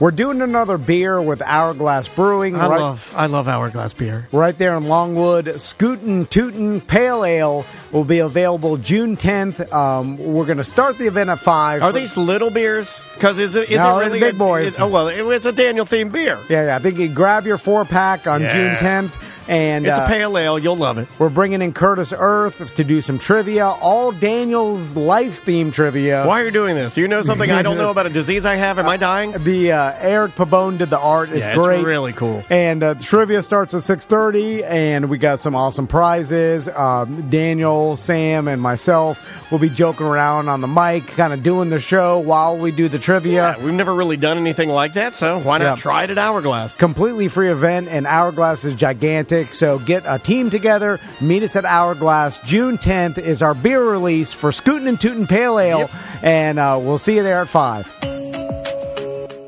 We're doing another beer with Hourglass Brewing. I right, love I love Hourglass beer. right there in Longwood. Scootin' Tootin' Pale Ale will be available June 10th. Um, we're going to start the event at 5. Are these little beers? Because is it is No, it really big a- boys. it- oh well, it- it's a Daniel themed beer. Yeah, yeah. I think you grab your four pack on Yeah. June 10th. And It's uh, a pale ale. You'll love it. we're bringing in Curtis Earth to do some trivia, all Daniel's life theme trivia. Why are you doing this? You know something I don't know about a disease I have? Am I dying? The uh, Eric Pabone did the art. It's Yeah, it's great. really cool. And uh, trivia starts at six thirty, and we got some awesome prizes. Um, Daniel, Sam, and myself will be joking around on the mic, kind of doing the show while we do the trivia. Yeah, we've never really done anything like that, so why not Yeah. try it at Hourglass? Completely free event, and Hourglass is gigantic. So get a team together, meet us at Hourglass. June 10th is our beer release for Scootin' and Tootin' Pale Ale, Yep. and uh, we'll see you there at 5.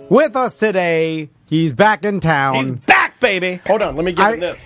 With us today, he's back in town. He's back, baby. Hold on, let me get I- him this.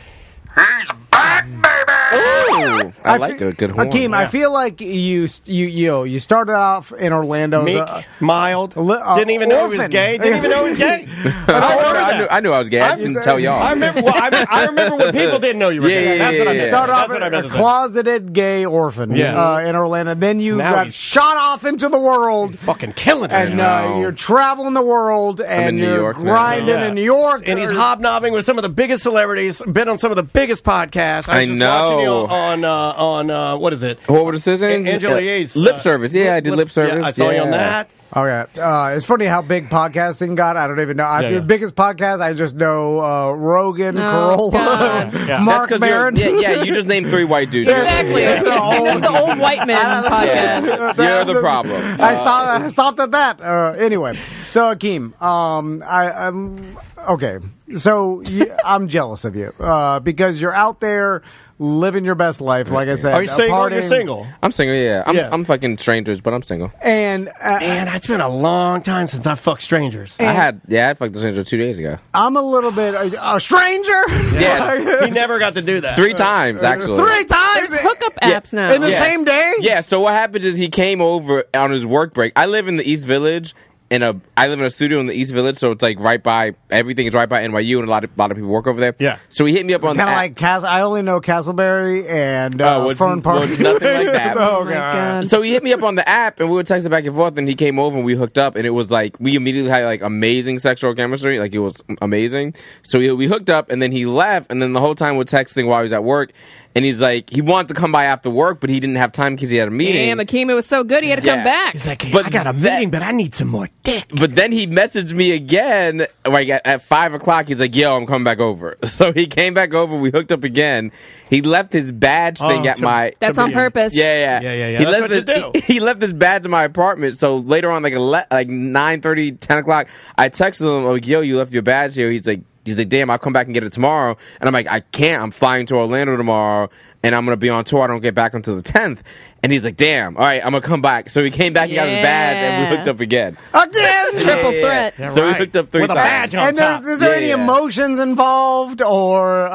Ooh, I, like fe- a good horn. Akeem, I feel like you you you know, you started off in Orlando. Meek, a- mild, li- uh, didn't even know he was gay. Didn't even know he was gay. I, knew, I, knew, I knew I was gay. I I'm- didn't tell y'all. I remember. Well, I, I remember when people didn't know you were Yeah, gay. yeah, That's what I yeah, meant. yeah. Started That's off what I a meant to closeted gay orphan Yeah. uh, in Orlando. Then you Now got shot off into the world. Fucking killing it. And now. uh, you're traveling the world, and in New you're York grinding in New York, and he's hobnobbing with some of the biggest celebrities. Been on some of the biggest podcasts. I, was I just watching you know. on uh, on uh, what is it? what were the decisions? Angela Uh, Yee's, lip uh, service. Yeah, I did lip, service. Yeah, I saw you on that. Okay, uh, it's funny how big podcasting got. I don't even know. I, Yeah, the yeah. biggest podcast, I just know uh, Rogan, Oh, Carolla, God. Yeah. That's you're- Maron. Yeah, yeah. You just named three white dudes. Exactly. That's the old white man podcast. You're the problem. I stopped. I stopped at that. Uh, anyway, so Akeem, um, I, I'm okay. So you, I'm jealous of you uh, because you're out there living your best life. Like I said, Are you uh, single? You're partying. single. I'm single. Yeah, I'm, Yeah. I'm fucking strangers, but I'm single. And uh, Man, it's been a long time since I fucked strangers. I had yeah, I fucked a stranger two days ago. I'm a little bit a, a stranger. Yeah. he never got to do that. Three times actually. Three times There's hookup Yeah. apps now. in the Yeah. same day. Yeah, so what happens is he came over on his work break. I live in the East Village. In a, I live in a studio in the East Village, so it's like right by everything is right by NYU, and a lot of a lot of people work over there. Yeah. So he hit me up on Kind the of app. like Cas- I only know Casselberry and uh, Oh, it's- Fern Park. it's nothing like that. oh oh my god. So he hit me up on the app, and we were texting back and forth. And he came over, and we hooked up, and it was like we immediately had like amazing sexual chemistry. Like it was amazing. So we, we hooked up, and then he left, and then the whole time we're texting while he was at work, and he's like he wanted to come by after work, but he didn't have time because he had a meeting. Damn, Akeem, it was so good he had to come back. He's like, But I got a that- meeting, but I need some more dick. But then he messaged me again, like at, at five o'clock. He's like, "Yo, I'm coming back over." So he came back over. We hooked up again. He left his badge oh, thing Oh, at to- my. That's on be- purpose. Yeah, yeah, Yeah, yeah, yeah. He That's left what you his, do. He, he left his badge in my apartment. So later on, like ele- like nine thirty, ten o'clock, I texted him like, "Yo, you left your badge here." He's like. He's like, damn, I'll come back and get it tomorrow. And I'm like, I can't. I'm flying to Orlando tomorrow, and I'm gonna be on tour. I don't get back until the 10th. And he's like, damn, all right, I'm gonna come back. So he came back and got his badge, and we hooked up again. Again. Triple Yeah, yeah, threat. yeah. Yeah, So we right. hooked up three With a times. badge on And top. there's, is there Yeah, any yeah. emotions involved or uh,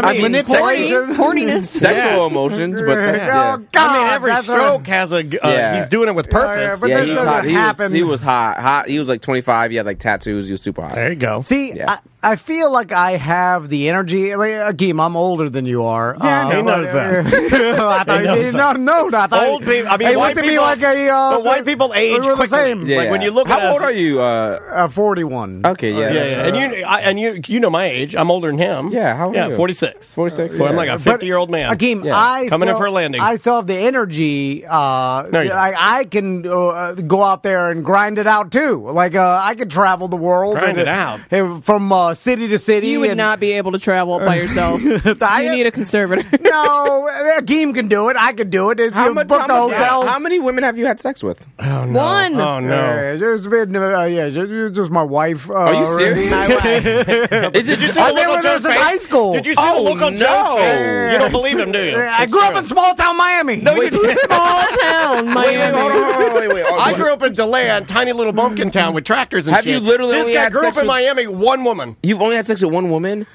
I mean, manipulation? Horny- horniness. Sexual Yeah. emotions, but that's, Oh. God, I mean, every that's a- stroke has a. Uh, Yeah. He's doing it with Yeah, yeah, purpose. but yeah, that he was doesn't hot. He was, happen. he was hot. Hot. He was like 25. He had like tattoos. He was super hot. there you go. See, Yeah. I, I feel like I have the energy. I mean, Akeem, I'm older than you are. Yeah, he knows that. I thought He knows he- no, no, no. I Old people. I mean, he white looked at me people. like a. Uh, but white people age we're the quickly. same. Yeah. Like when you look How at us- old are you? Uh, Uh, 41. okay, yeah. Yeah, that's- yeah. And you, I, and you, you know my age. I'm older than him. Yeah, how old are Yeah, you? 46. 46. So I'm like a 50 year old man. Akeem, Yeah. I Coming in for a landing. I still have the energy. Uh, No, you. I, I can uh, go out there and grind it out too. Like uh, I could travel the world, Grind and- it out? and from uh, city to city. You would and- not be able to travel by yourself. I- you need a conservator. No, Akeem can do it. I can do it. If How much? book How, the much hotels. how many women have you had sex with? oh, no. One. Oh, no. Yeah, it's been uh, yeah, just, just my wife. Uh, Are you serious? Is it just I've been with her since high school. Did you see Oh, the look on no. Joe's face? You don't believe him, do you? I It's grew up in small town Miami. No, Wait, Small town, wait, wait, Miami. hold on, hold on, wait, wait. Oh, I grew up in Deland, tiny little bumpkin town with tractors and Have shit. you literally This guy had grew sex up in with- Miami, one woman. You've only had sex with one woman.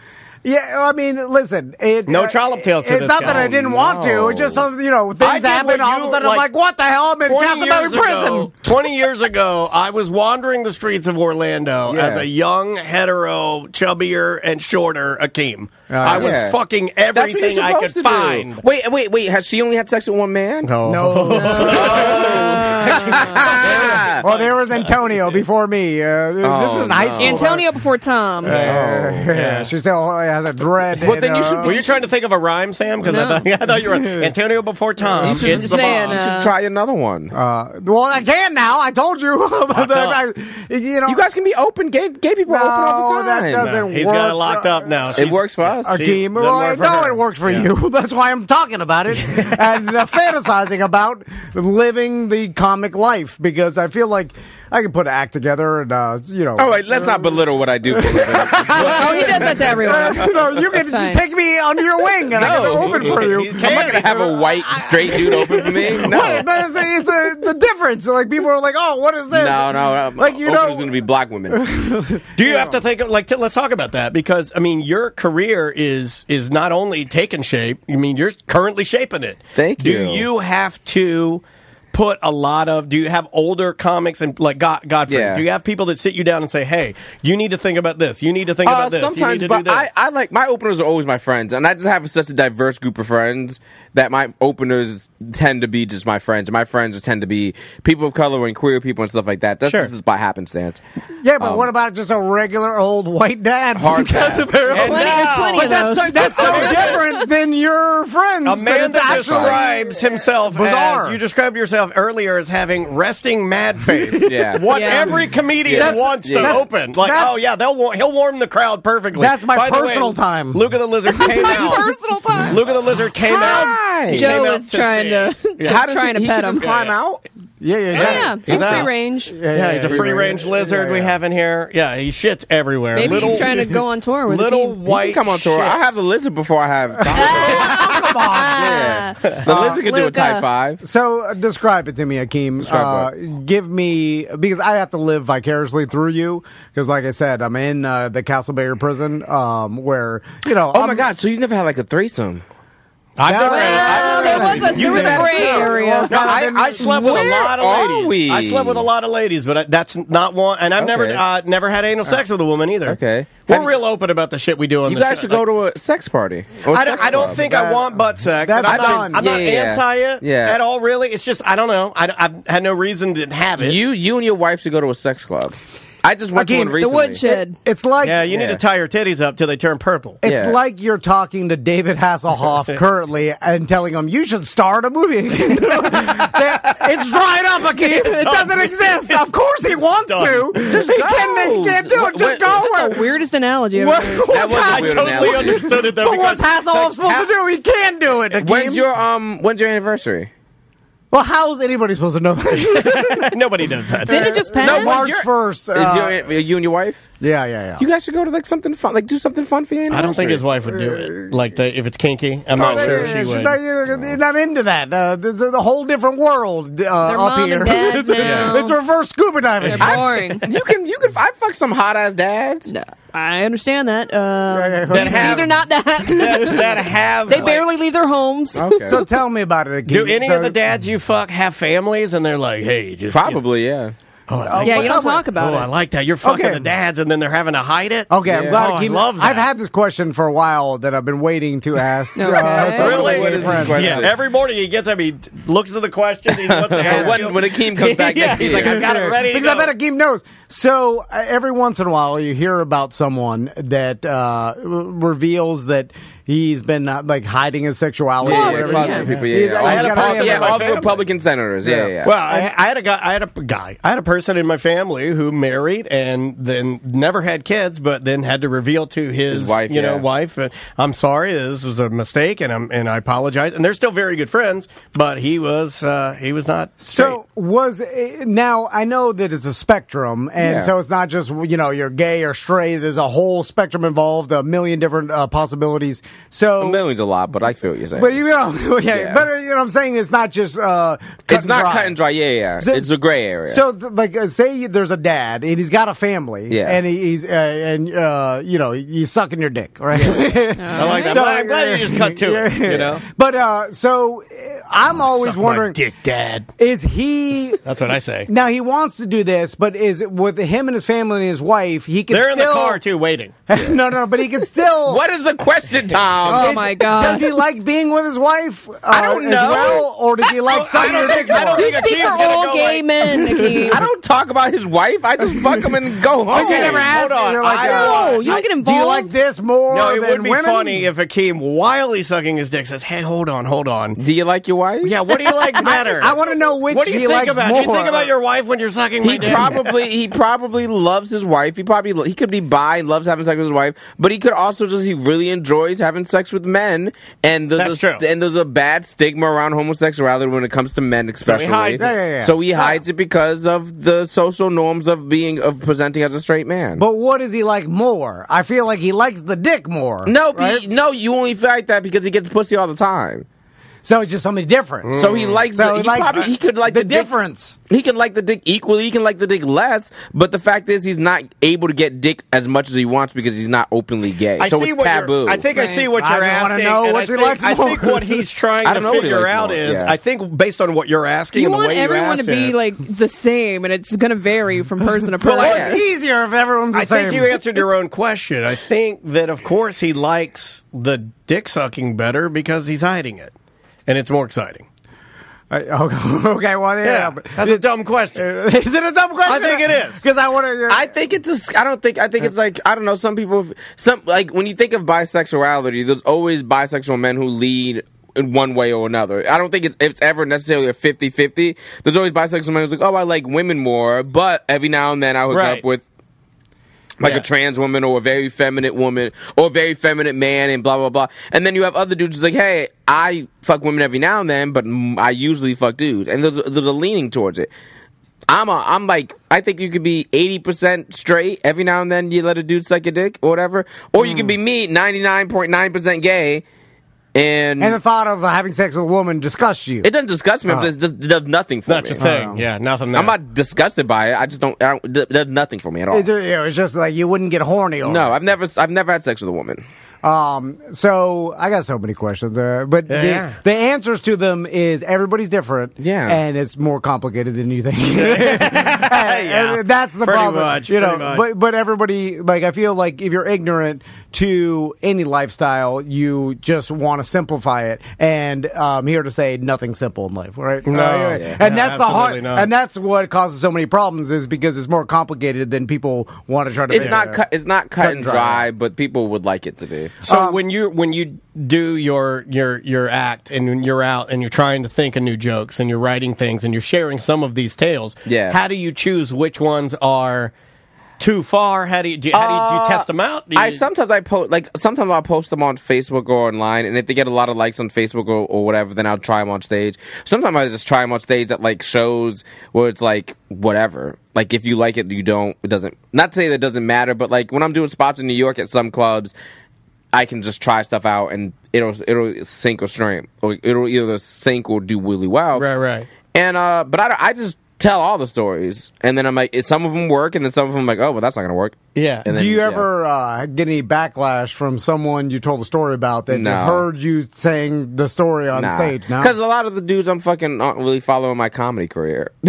Yeah, I mean, listen. It, No uh, trollop tails It's this not guy. that I didn't Oh, want to. no. It's just some, you know, things happen. what All of a you, sudden, I'm like, like, what the hell? I'm in 20 prison. ago, 20 years ago, I was wandering the streets of Orlando Yeah. as a young, hetero, chubbier, and shorter Akeem. I was Yeah. fucking everything I supposed could find. Wait, wait, wait. Has she only had sex with one man? No. No. Ah. well, there was Antonio before me. Uh, this is in high school. Antonio before Tom. Uh, yeah, she still has a dread. Well, then you should uh, Were you trying to think of a rhyme, Sam? Because No. I, thought, I thought you were Antonio before Tom. You should It's the saying. You uh, should try another one. Uh, well, I can now. I told you. up. I, you know, you guys can be open. Gay, gay people are open all No, the that time. doesn't He's work. got it locked up now. it works for us. Akeem, doesn't well, I work for know her. it works for you. That's why I'm talking about it and uh, fantasizing about living the comic life because I feel like I can put an act together and uh, you know. Oh, wait, let's not belittle what I do. For. Oh, he does that to everyone. you know, you can just take me under your wing and I can open for you. He I'm not gonna have a white straight dude open for me. No, What? But it's, it's the, the difference. Like people are like, "Oh, what is this?" no, no. no. Like you Open's know, gonna be black women. Do you have to think of, like t- let's talk about that because I mean your career is is not only taking shape. I mean you're currently shaping it. Thank you. Do you have to put a lot of? Do you have older comics and like God, Godfrey? Yeah. Do you have people that sit you down and say, "Hey, you need to think about this. You need to think Uh, about this. sometimes, you need to but do this." I, I like my openers are always my friends, and I just have such a diverse group of friends that my openers tend to be just my friends. My friends tend to be people of color and queer people and stuff like that. That's Sure. just by happenstance. yeah. But um, what about just a regular old white dad? Hard Because pass. of her- And Plenty, there's plenty But of that's those. so, that's so different than your friends. a man it's that describes himself bizarre. as you described yourself earlier as having resting mad face. Yeah. What Yeah. every comedian That's- wants to yeah. open. Like, oh yeah, they'll war- he'll warm the crowd perfectly. That's my By the way, personal time. Luke of the Lizard came My out. personal time. Luke of the Lizard came out. He Joe came was trying see- to Yeah. How does trying he, to he pet can just him. climb out? Yeah, yeah, Oh, yeah, He's he's free out. range. Yeah, he's a free range lizard we have in here. Yeah, he shits everywhere. Maybe little, he's trying to go on tour with little a white. He can come on tour. shits. I have the lizard before I have. Come on. yeah, the lizard can do a Luca. type five. So uh, describe it to me, Akeem. Uh, give me because I have to live vicariously through you. Because, like I said, I'm in uh, the Casselberry prison, um, where you know. Oh I'm- my god! So you've never had like a threesome? I've No. never Well, had- there was a, there was a gray area. No, I, I slept with a lot of ladies. we? I slept with a lot of ladies, but I, that's not one. And I've never uh, never had anal sex with a woman either. Okay. we're Have you- real open about the shit we do on the You the guys show. should go to a sex party. Or a I, sex don't- I don't club. think I want butt sex. that's I'm not, done. I'm not Yeah, yeah. anti it Yeah. at all. Really, it's just I don't know. I, I've had no reason to have it. You, you and your wife should go to a sex club. I just went Akeem, to one the The recently. woodshed. It's like yeah, you need to tie your titties up till they turn purple. It's Yeah. like you're talking to David Hasselhoff currently and telling him you should start a movie. That- it's dried up, Akeem. It doesn't exist. Of course he wants done. to. Just he, go. Can, he can't do it. Just What- go. That's the weirdest analogy What- ever heard. That was a I weird totally analogy. understood it though. But what's because Hasselhoff supposed to do? He can do it. Akeem. When's your um? When's your anniversary? Well, how is anybody supposed to know that? nobody does that. Didn't it just pass? No, March your- first. Is uh, your, you and your wife? yeah, yeah, yeah. You guys should go to like something fun, like do something fun for your I don't think his wife would do it. Like the, if it's kinky, I'm not Oh, sure yeah, she would. Not, you're, you're not into that. Uh, there's a whole different world uh, up here. it's, now. it's reverse scuba diving. They're boring. You can, you can. I fuck some hot ass dads. No, I understand that. Uh, yeah, That these, have- these are not that. that, that have they like- barely leave their homes. Okay. So tell me about it. again. Do any So- of the dads you fuck have families and they're like, hey, just Probably, yeah. You know, oh, I like, Yeah, what's you don't up with- talk about oh, I like that. You're fucking Okay. the dads and then they're having to hide it. Okay, I'm glad Oh, I Akeem- love that. I've had this question for a while that I've been waiting to ask. Okay. uh, to Really? relate What to is this friends. question? Yeah, every morning he gets up, he looks at the question, he wants to ask when, you. when Akeem comes back yeah, next he's year. like, I've got it ready to because. I bet Akeem knows. So uh, every once in a while, you hear about someone that uh, reveals that he's been uh, like hiding his sexuality. Yeah, or yeah, Yeah. people, He's- yeah, yeah. he's I had a person yeah, in my all the family. Republican senators. Yeah, Yeah. yeah. Well, I, I had a guy, I had a guy, I had a person in my family who married and then never had kids, but then had to reveal to his, His wife, you know, wife, uh, I'm sorry, this was a mistake, and I'm and I apologize. And they're still very good friends, but he was uh, he was not. So was uh, now I know that it's a spectrum, and Yeah. so it's not just you know you're gay or straight. There's a whole spectrum involved, a million different uh, possibilities. So, a million's a lot, but I feel what you're saying. but you know, okay, Yeah. but uh, you know, what I'm saying it's not just uh, it's not dry. cut and dry. Yeah, yeah. So- it's a gray area. So, like like uh, say there's a dad and he's got a family, Yeah. and he, he's uh, and uh, you know he's sucking your dick, right? I like that. So- I'm glad you just cut to it. You know, But uh, so uh, I'm always Suck my wondering, dick, Dad. is he? That's what I say. Now he wants to do this, but is it with him and his family and his wife? He can They're in still the car too, waiting. no, no, but he can still. What is the question, Tom? Oh Is- my Does he like being with his wife? Uh, I don't As know. well, or does he like sucking your dick more? I don't You speak for all gay like- men, Akeem. I don't talk about his wife. I just fuck him and go home. But you never asked. hold on. You're like, I- No, you don't get Do you like this more No, it would be women? funny if Akeem, while he's sucking his dick, says, "Hey, hold on, hold on." Do you like your wife? Yeah, what do you like better? I want to know which what do you he think likes about? more. Do you think about your wife when you're sucking my He dick? probably he probably loves his wife. He probably he could be bi and loves having sex with his wife, but he could also just he really enjoys having sex with men. And there's That's a, true. and there's a bad stigma around homosexuality when it comes to men, especially. hides. Yeah, yeah, yeah. So he hides it because of the social norms of being of presenting as a straight man. But what does he like more? I feel like he likes the dick more. no, right? be, no, you only feel like that because he gets pussy all the time. So it's just something different. So he likes So the, he he, likes probably, he could like the, the, dick- difference. He can like the dick equally. He can like the dick less. But the fact is, he's not able to get dick as much as he wants because he's not openly gay. I so see it's what taboo. I think I see what you're wanna asking. know what I she think, likes I think what he's trying I to don't know what he figure out more, is, yeah. I think based on what you're asking You and the want way you everyone to be it, like the same, and it's going to vary from person to person. Well, person. it's easier if everyone's the I same. think you answered your own question. I think that of course he likes the dick sucking better because he's hiding it, and it's more exciting. Uh, okay, okay, well, yeah. Yeah, but- that's a dumb question. is it a dumb question? I think it is. because I want to. I think it's a, I don't think I think it's like I don't know some people some like when you think of bisexuality there's always bisexual men who lead in one way or another. I don't think it's it's ever necessarily a 50-50. There's always bisexual men who's like, "Oh, I like women more," but every now and then I hook Right. up with like Yeah. a trans woman or a very feminine woman or a very feminine man and blah blah blah. And then you have other dudes who's like, hey, I fuck women every now and then, but mm, I usually fuck dudes. And a leaning towards it. I'm a, I'm like I think you could be eighty percent straight every now and then you let a dude suck your dick or whatever, or you could be me ninety nine point nine percent gay, and, and the thought of uh, having sex with a woman disgusts you. it doesn't disgust me, but it just it does nothing for That's me. the thing. Oh. Yeah, nothing. There. I'm not disgusted by it. I just don't. I don't it does nothing for me at all. It's, uh, it's just like you wouldn't get horny. Over No, it. I've never I've never had sex with a woman. Um, so I got so many questions, uh, but Yeah, the, yeah. the answers to them is everybody's different, Yeah. and it's more complicated than you think. And- Yeah. and that's the Pretty problem, much, you know. much. But but everybody like I feel like if you're ignorant to any lifestyle, you just want to simplify it, and I'm here to say nothing simple in life, right? No, Uh, yeah. and No, that's the hard, not. and that's what causes so many problems is because it's more complicated than people want to try to. It's make not it. cut. It's not cut, cut and and dry, dry. but people would like it to be. So Um, when you when you do your your your act and when you're out and you're trying to think of new jokes and you're writing things and you're sharing some of these tales, Yeah. how do you choose which ones are too far? How do you do, how do you, do you Uh, test them out? You, I sometimes I post like sometimes I'll post them on Facebook or online, and if they get a lot of likes on Facebook or, or whatever, then I'll try them on stage. Sometimes I just try them on stage at like shows where it's like whatever. Like if you like it, you don't. It doesn't. Not to say that it doesn't matter, but like when I'm doing spots in New York at some clubs, I can just try stuff out and it'll it'll sink or stream, or it'll either sink or do really well. right, right. And uh, but I, I just tell all the stories, and then I'm like, some of them work, and then some of them I'm like, oh, well, that's not gonna work. Yeah. And Do then, you yeah. ever uh, get any backlash from someone you told a story about that No. heard you saying the story on stage? No, Because a lot of the dudes I'm fucking aren't really following my comedy career.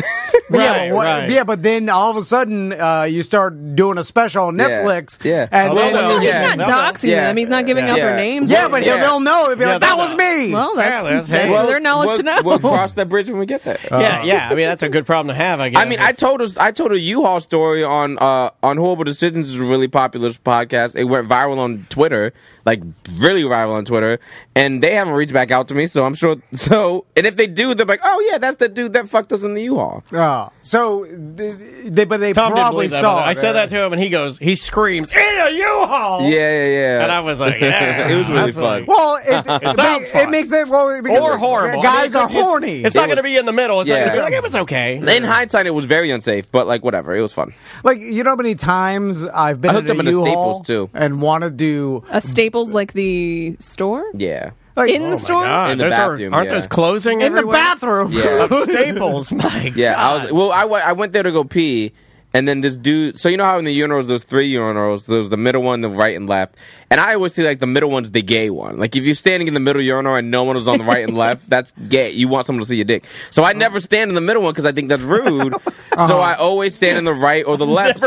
yeah, Right, but what- right. yeah, but then all of a sudden uh, you start doing a special on Netflix. yeah. and Oh, then Well, know. he's Yeah. not they'll know. doxing Yeah. them. He's not giving out Yeah. their names. yeah, but Yeah. they'll know. They'll be Yeah, like, that was know. me. Well, that's, Yeah, that's- that's hey. for their knowledge we'll, to know. We'll cross that bridge when we get there. yeah, yeah. I mean, that's a good problem to have. I guess. I mean, I told us I told a U-Haul story on uh, on horrible decisions is a really popular podcast. It went viral on Twitter, like really viral on Twitter, and they haven't reached back out to me. So I'm sure. So and if they do, they're like, oh yeah, that's the dude that fucked us in the U-Haul. Oh, so they, they, but they Tom probably believe that. saw. by. I said that to him, and he goes, he screams, "In a U-Haul!" Yeah, yeah, yeah. and I was like, "Yeah, It was really fun. like- Well, it, it, sounds it makes it well because or horrible. Guys I are mean, it's- horny. It's not going to be in the middle. It's Yeah. going to like, it was okay. In hindsight, it was very unsafe, but like whatever, it was fun. like you know how many times I've been I hooked at up in a U-Haul Staples, too. and want to do A Staples like the store? Yeah. Like, in the oh store. God, In the those are- bathroom, aren't yeah. those closing in the bathroom. Yeah. of Staples? My Yeah, I God. was. Well, I, went- I went there to go pee, and then this dude. So you know how in the urinals there's three urinals. There's the middle one, the right and left. And I always see like the middle one's the gay one. Like if you're standing in the middle urinal and no one is on the right and left, that's gay. You want someone to see your dick. So I never stand in the middle one because I think that's rude. So I always stand in the right or the left.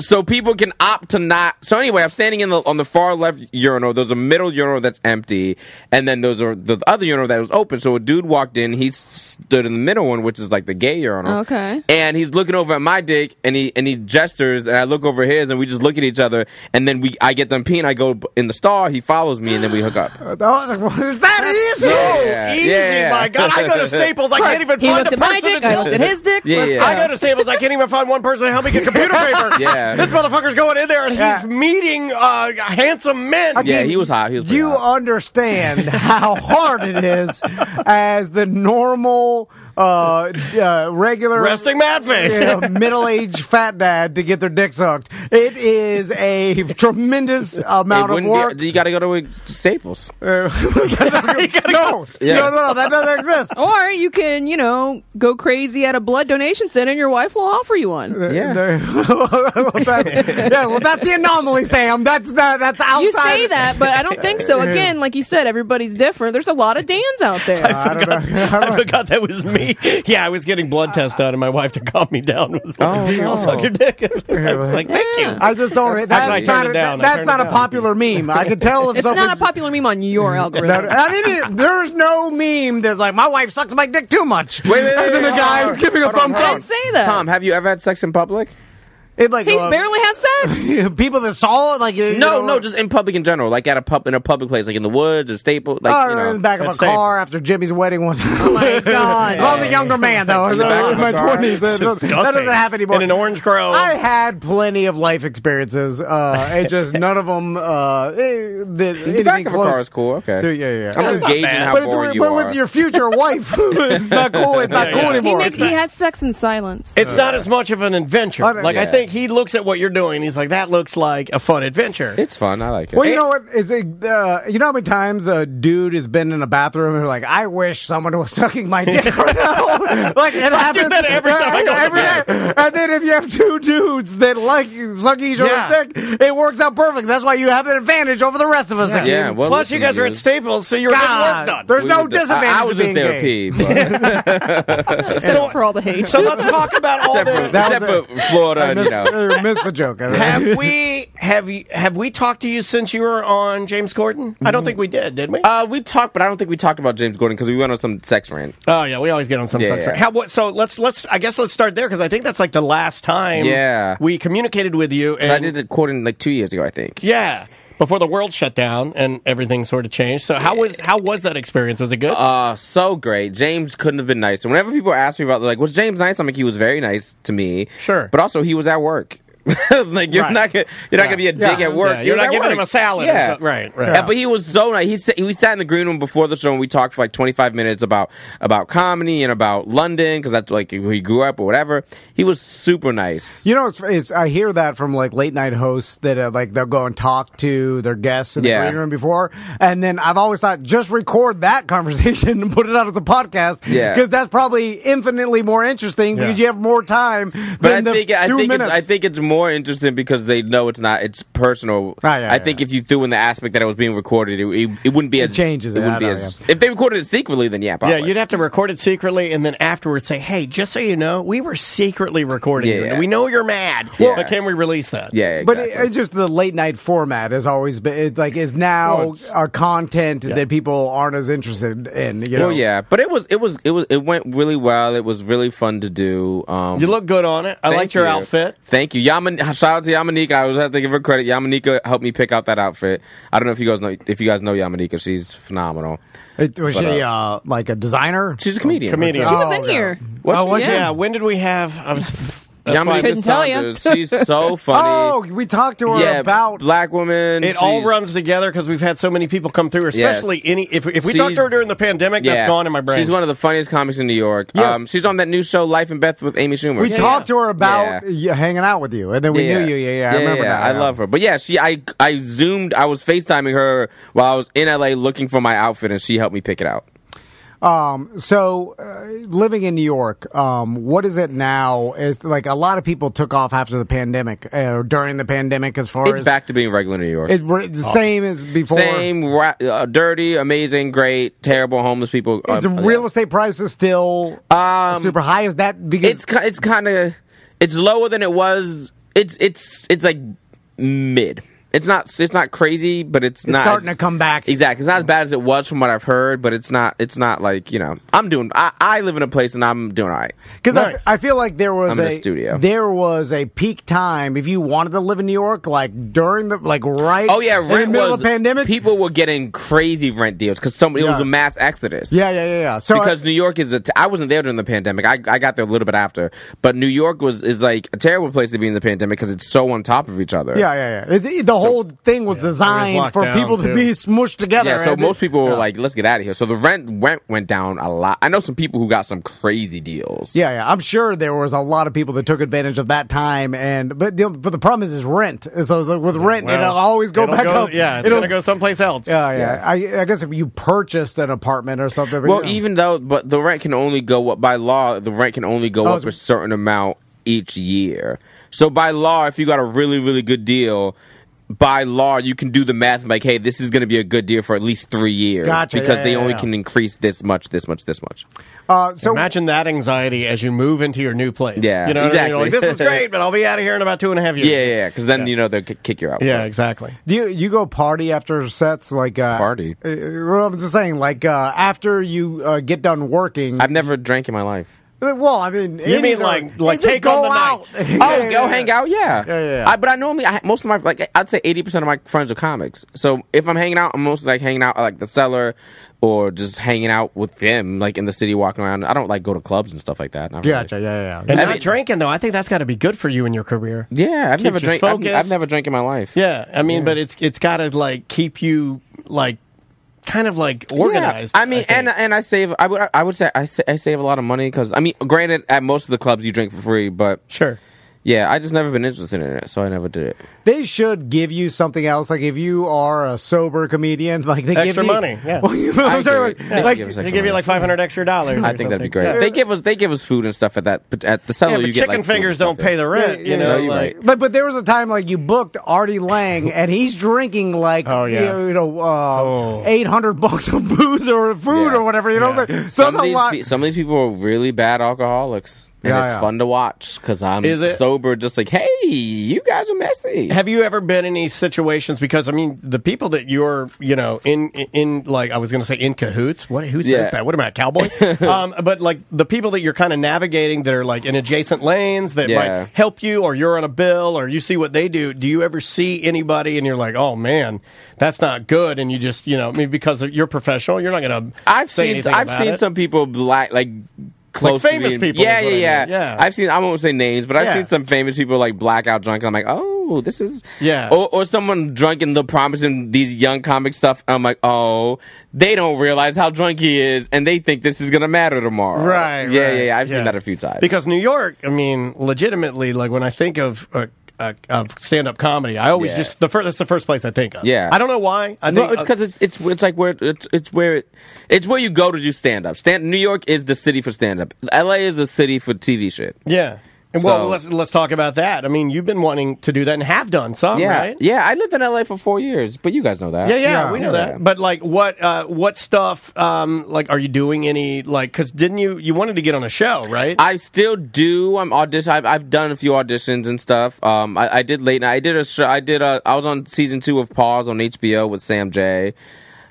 So people can opt to not. So anyway, I'm standing in the on the far left urinal. There's a middle urinal that's empty, and then those are the other urinal that was open. So a dude walked in. He stood in the middle one, which is like the gay urinal. Okay. And he's looking over at my dick, and he and he gestures, and I look over his, and we just look at each other, and then we I get them peeing. I go in the stall. He follows me, and then we hook up. Is that easy? Yeah, Easy, yeah, yeah. my God! I go to Staples. I can't even He find a at my person dick. to I looked at his dick. Yeah, yeah. go. I go to Staples. I can't even find one person to help me get computer paper. Yeah. this motherfucker's going in there and Yeah. he's meeting uh, handsome men. Yeah, he was hot. He was you hot. understand how hard it is as the normal, uh, uh, regular Resting mad face. yeah, middle-aged fat dad to get their dick sucked. It is a tremendous amount of work. Get, you got to go to Staples. Uh, no, Yeah. no, no, that doesn't exist. Or you can, you know, go crazy at a blood donation center and your wife will offer you one. Yeah. That- yeah, well, that's the anomaly, Sam. That's that. That's outside. You say that, but I don't think so. Again, like you said, everybody's different. There's a lot of Dans out there. I don't know. I don't I forgot that was me. Yeah, I was getting blood uh, tests done, and my wife to calm me down was like, Oh, no. "I'll suck your dick." I was like, "Thank you." I just don't. That's, Actually, I turned not, it a, down. I that's turned not it a down. popular meme. I can tell if It's not a popular meme on your algorithm. I mean, there's no meme that's like my wife sucks my dick too much. Wait, wait, wait, And then the wait, guy hold on. giving a Hold on, thumbs hold up. on. Don't say that. Tom, have you ever had sex in public? It like He uh, barely has sex. people that saw it, like you No, know, no, just in public in general, like at a pub in a public place, like in the woods or Staples, like oh, you know. in the back of a That's car after Jimmy's wedding one time. Oh my God. I was a younger man though. In the back in of my twenties. That, doesn't- happen anymore. In an orange grove. I had plenty of life experiences. Uh, it just none of them. Uh, that the back of a car is cool. Okay. To, yeah, yeah. yeah. I'm That's just gauging bad. how but boring with, you but are. with your future wife, it's not cool. It's not cool. He anymore. he has sex in silence. It's not as much of an adventure. Like I Yeah. Think he looks at what you're doing. He's like, "That looks like a fun adventure." it's fun. I like it. Well, you know what is it? Uh, you know how many times a dude has been in a bathroom and like, I wish someone was sucking my dick right now. like it happens that every time I go to every bed. And then if you have two dudes that like sucking each Yeah. other's dick, it works out perfect. That's why you have an advantage over the rest of us. Yeah. Yeah, well, Plus, you listen, guys are at dude. Staples, so you're getting work God, done. there's We no was there- disadvantage I, I was of just being there to gay. pee, but Except for all the hate. So let's talk about all except, for, the. That except for Florida, and, you missed, know. Missed the joke. Have we have you have we talked to you since you were on James Corden? I don't think we did, did we? Uh, we talked, but I don't think we talked about James Corden because we went on some sex rant. oh yeah, we always get on some Yeah, sex. yeah. How what? So let's let's I guess let's start there because I think that's like the last time. Yeah. we communicated with you. And So I did it Corden like two years ago, I think. Yeah, before the world shut down and everything sort of changed. So how was how was that experience? Was it good? Uh, so great. James couldn't have been nicer. Whenever people ask me about like, was James nice? I'm like, he was very nice to me. Sure. But also, he was at work. like you're Right. not gonna you're not gonna be a dick Yeah. at work. Yeah, you're He was not giving work. him a salad. Yeah. something. right, right. Yeah, but he was so nice. He sat, he sat in the green room before the show, and we talked for like 25 minutes about about comedy and about London because that's like where he grew up or whatever. He was super nice. You know, it's, it's I hear that from like late night hosts that uh, like they'll go and talk to their guests in the Yeah. green room before, and then I've always thought just record that conversation and put it out as a podcast, Yeah. because that's probably infinitely more interesting because you have more time But I than the think I two think minutes. it's, I think it's more interesting because they know it's not it's personal. Ah, yeah, I yeah, think yeah. if you threw in the aspect that it was being recorded, it, it, it wouldn't be as changes It it. wouldn't be know, as if they recorded it secretly. Then yeah, probably. Yeah, you'd have to record it secretly and then afterwards say, "Hey, just so you know, we were secretly recording Yeah, you. yeah. We know you're mad, Yeah. but can we release that?" yeah, But exactly. it, it's just the late night format has always been it, like is now Well, it's- a content that people aren't as interested in. You know, well, yeah, but it was it was it was it went really well. It was really fun to do. Um, You look good on it. I thank liked your you. outfit. Thank you, Yaman. Shout out to Yamaneika. I was have to give her credit. Yamaneika helped me pick out that outfit. I don't know if you guys know if you guys know Yamaneika. She's phenomenal. It- was But, she uh, like a designer? She's a comedian. Comedian. She was Oh, in okay. here. Was Oh, she? was she? Yeah. When did we have? I was. That's Yamini why Couldn't tell ya. Cassandra, She's so funny. Oh, we talked to her yeah, about. black woman. It all runs together because we've had so many people come through. Especially any if if we talked to her during the pandemic, that's gone in my brain. She's one of the funniest comics in New York. Yes. Um, she's on that new show, Life and Beth, with Amy Schumer. we Yeah. talked to her about Yeah. hanging out with you, and then we yeah. knew you. Yeah, yeah, I remember yeah, that. I love her. But yeah, she I I zoomed I was FaceTiming her while I was in LA looking for my outfit and she helped me pick it out. So, uh, living in New York, um, what is it now? Is like a lot of people took off after the pandemic uh, or during the pandemic, as far It's as back to being regular New York. It's the same as before. Same ra- uh, dirty, amazing, great, terrible homeless people. It's Um, real yeah. estate prices still Um, super high. Is that because It's it's kind of it's lower than it was. It's it's it's like mid. It's not it's not crazy, but it's, it's not starting to come back? Exactly. It's not as bad as it was from what I've heard, but it's not. It's not like you know. I'm doing. I, I live in a place and I'm doing all right. Because Nice. I, I feel like there was I'm in a the studio. there was a peak time if you wanted to live in New York, like during the like right. Oh yeah, in the middle was of the pandemic. People were getting crazy rent deals because some it was a mass exodus. yeah, yeah, yeah, yeah. So because New York is a. T- I wasn't there during the pandemic. I, I got there a little bit after, but New York was is like a terrible place to be in the pandemic because it's so on top of each other. yeah, yeah, yeah. It, it- the whole thing was designed locked for people to be smushed together. Yeah, so most people were like, "Let's get out of here." So the rent went went down a lot. I know some people who got some crazy deals. Yeah, yeah. I'm sure there was a lot of people that took advantage of that time, and but the, but the problem is is rent. So with rent, Well, it'll always go it'll back go- up. Yeah, it's It'll- gonna go someplace else. Yeah, yeah. I, I guess if you purchased an apartment or something. Well, you know. even though, but the rent can only go up by law. The rent can only go Oh, up a certain amount each year. So by law, if you got a really really good deal. By law, you can do the math like, hey, this is going to be a good deal for at least three years Gotcha, because yeah, they yeah, only yeah. can increase this much, this much, this much. uh, so Imagine that anxiety as you move into your new place. Yeah, you know, what I mean? You're like this is great, but I'll be out of here in about two and a half years. Yeah, yeah, because then you know they'll k- kick you out. yeah, exactly. Do you you go party after sets like uh, Party? Uh, well, I'm just saying, like uh, after you uh, get done working. I've never drank in my life. Well, I mean, You mean Indies are- like- like take go on the out. night. Oh, yeah, go yeah. hang out, yeah. Yeah, yeah, yeah. I, but I normally, I, most of my, like, I'd say eighty percent of my friends are comics. So if I'm hanging out, I'm mostly like hanging out at, like the cellar, or just hanging out with them, like in the city, walking around. I don't like go to clubs and stuff like that. Not really. Gotcha. Yeah, yeah. And yeah. not drinking though, I think that's got to be good for you in your career. Yeah, I've Keeps never you drank. I've. I've never drank in my life. Yeah, I mean, but it's it's got to like keep you like kind of like organized. Yeah. I mean, think. and and I save. I would I would say I, sa- I save a lot of money because I mean, granted, at most of the clubs you drink for free, but sure. Yeah, I just never been interested in it, so I never did it. They should give you something else. Like if you are a sober comedian, like they Extra give you, money, yeah. Well, you know I I'm saying? agree. Like, They give They give you like five hundred extra dollars. I think that'd be great. They give us they give us food and stuff at that but at the cellar. Yeah, but you get chicken like, fingers don't pay the rent. Yeah, you know, no, you're like, right. But but there was a time like you booked Artie Lange and he's drinking like Oh, yeah. you know uh, Oh. eight hundred bucks of booze or food Yeah. or whatever you know. Yeah. what I'm saying? So Some it's of, a lot. pe- some of these people are really bad alcoholics, and Yeah, it's yeah. fun to watch because I'm sober. Just like, hey, you guys are messy. Have you ever been in these situations? Because I mean, the people that you're, you know, in in like I was going to say in cahoots. What? Who says Yeah. that? What am I, cowboy? um, but like the people that you're kind of navigating, that are like in adjacent lanes that might help you, or you're on a bill, or you see what they do. Do you ever see anybody and you're like, oh man, that's not good, and you just, you know, I mean, because you're professional, you're not going to. I've seen I've seen it. some people black like close famous to being, people Yeah, what yeah, I yeah, mean. Yeah. I've seen I won't say names, but I've Yeah. seen some famous people like blackout drunk, and I'm like, oh, this is Yeah. Or, or someone drunk and they're promising these young comic stuff. I'm like, oh, they don't realize how drunk he is, and they think this is gonna matter tomorrow. Right, Yeah, right. yeah, yeah. I've Yeah. seen that a few times. Because New York, I mean, legitimately, like when I think of uh, uh, of stand up comedy, I always Yeah. just the first that's the first place I think of. Yeah. I don't know why. I No, think uh, it's because it's it's it's like where it's it's where it, it's where you go to do stand up. Stand New York is the city for stand up. L.A. is the city for TV shit. yeah. And well, So- let's let's talk about that. I mean, you've been wanting to do that and have done some, Yeah, right? yeah. I lived in L.A. for four years, but you guys know that. Yeah, yeah, Yeah. we know Yeah. that. But like, what uh, what stuff? Um, like, are you doing any like? Because didn't you you wanted to get on a show, right? I still do. I'm audition. I've, I've done a few auditions and stuff. Um, I, I did late night. I did a show. I did a. I was on season two of Pause on HBO with Sam Jay.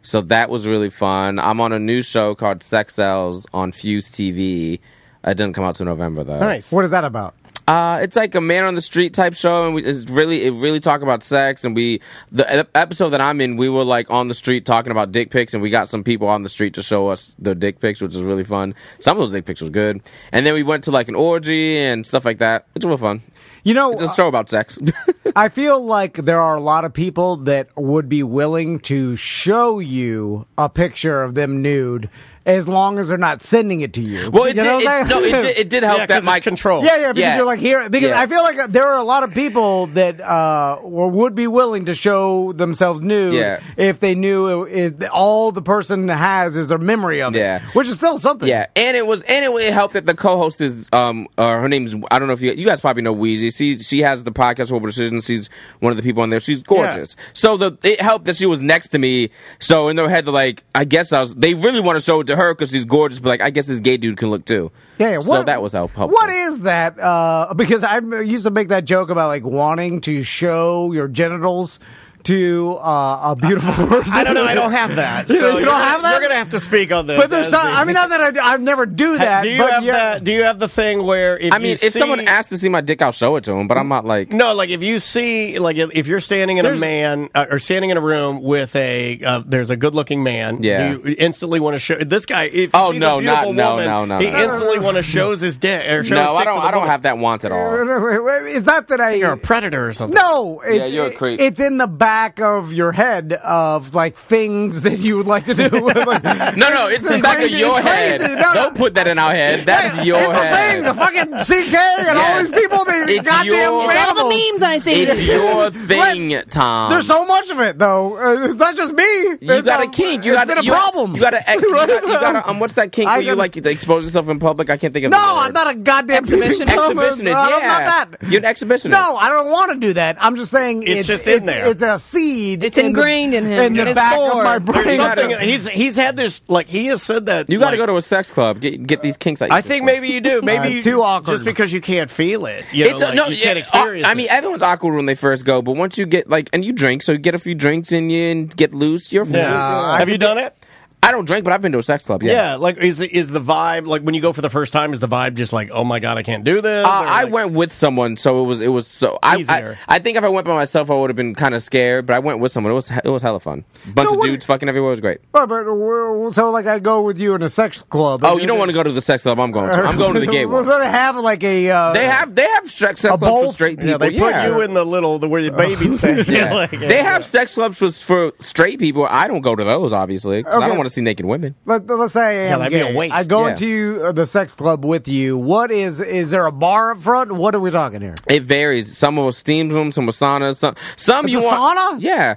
So that was really fun. I'm on a new show called Sex Cells on Fuse TV. It didn't come out till November though. nice. What is that about? Uh, it's like a man on the street type show, and we, it's really it really talk about sex. And we the episode that I'm in, we were like on the street talking about dick pics, and we got some people on the street to show us their dick pics, which is really fun. Some of those dick pics was good, and then we went to like an orgy and stuff like that. It's real fun. You know, It's a show about sex. I feel like there are a lot of people that would be willing to show you a picture of them nude as long as they're not sending it to you. well, it you know did, what I'm it, no, it did, it did help Yeah, 'cause that my control. Yeah, yeah, because Yeah. you're like here. Because Yeah. I feel like there are a lot of people that uh, or would be willing to show themselves nude Yeah. if they knew it, it, all the person has is their memory of it. Yeah. which is still something. Yeah, and it was and it, it helped that the co-host is um uh, her name's I don't know if you you guys probably know Weezy. She she has the podcast Horrible Decisions. She's one of the people on there. She's gorgeous. So the it helped that she was next to me. So in their head, they're like, I guess I was. They really want to show it to her because she's gorgeous. But like, I guess this gay dude can look too. Yeah, yeah. so that was how helpful. What is that? Uh, because I used to make that joke about like wanting to show your genitals to uh, a beautiful person. I don't know. I don't have that. So You don't you're- have that? You're gonna have to speak on this. But there's as some. the- I mean, not that I, I never do that. do you but have yeah. that? Do you have the thing where if I mean, you if see- someone asks to see my dick, I'll show it to him. But I'm not like. No, like if you see, like if if you're standing in a man uh, or standing in a room with a, uh, there's a good-looking man. Yeah. do you instantly want to show this guy? If Oh, no, a not- no, woman, no, no, He no. instantly want to shows his dick or shows No, his I don't. I don't woman. have that want at all. It's not that I. You're a predator or something. No, it, Yeah, you're a creep. It's in the back of your head of like things that you would like to do. Like, No, no, it's in the back crazy, of your it's head. No, no. Don't put that in our head. That is your it's head. the thing, the fucking CK and all these people. These It's goddamn your- It's all the memes I see. It's your thing, Tom. There's so much of it, though. Uh, it's not just me. You It's got a a- kink. You it's got been a you, problem. You got to. You got. You got. Um, what's that kink I where you can- like to expose yourself in public? I can't think of. No. I'm not a goddamn Exhibitionist? exhibitionist. No, I'm yeah, not that. You're an exhibitionist. No, I don't want to do that. I'm just saying It's it's, just in there. It's a seed. It's in the- ingrained in him, in the in his back core. of my brain. something. He's he's had this like he has said that. you got to like, go to a sex club. Get get these kinks out. I think maybe you do. Maybe Uh, you, too awkward. Just because you can't feel it. You know, It's a, like, no, you yeah, can't experience. I mean, everyone's awkward when they first go, but once you get like, and you drink, so you get a few drinks in you and get loose. You're fine. yeah. Have you done it? I don't drink, but I've been to a sex club. Yeah. Yeah. like is the, is the vibe like when you go for the first time? Is the vibe just like, oh my god, I can't do this? Uh, Or, I like- went with someone, so it was it was so I, I I think if I went by myself, I would have been kind of scared. But I went with someone. It was it was hella fun. Bunch So of what- dudes fucking everywhere. It was great. But, but uh, so like I go with you in a sex club. Oh, you don't want to go to the sex club? I'm going to. I'm going to the gay Well, one. They have like a. Uh, They have they have sex clubs for straight people. Yeah, they put you in the little the where the babies stay. Yeah. Like, they have sex clubs for, for straight people. I don't go to those, obviously. 'cause I don't want to see naked women. Let, let's say I am that'd be a gay. waste. I go Yeah. into uh, the sex club with you. What is is there a bar up front? What are we talking here? It varies. Some will steam rooms, some will saunas, some some It's you a want. sauna? Yeah.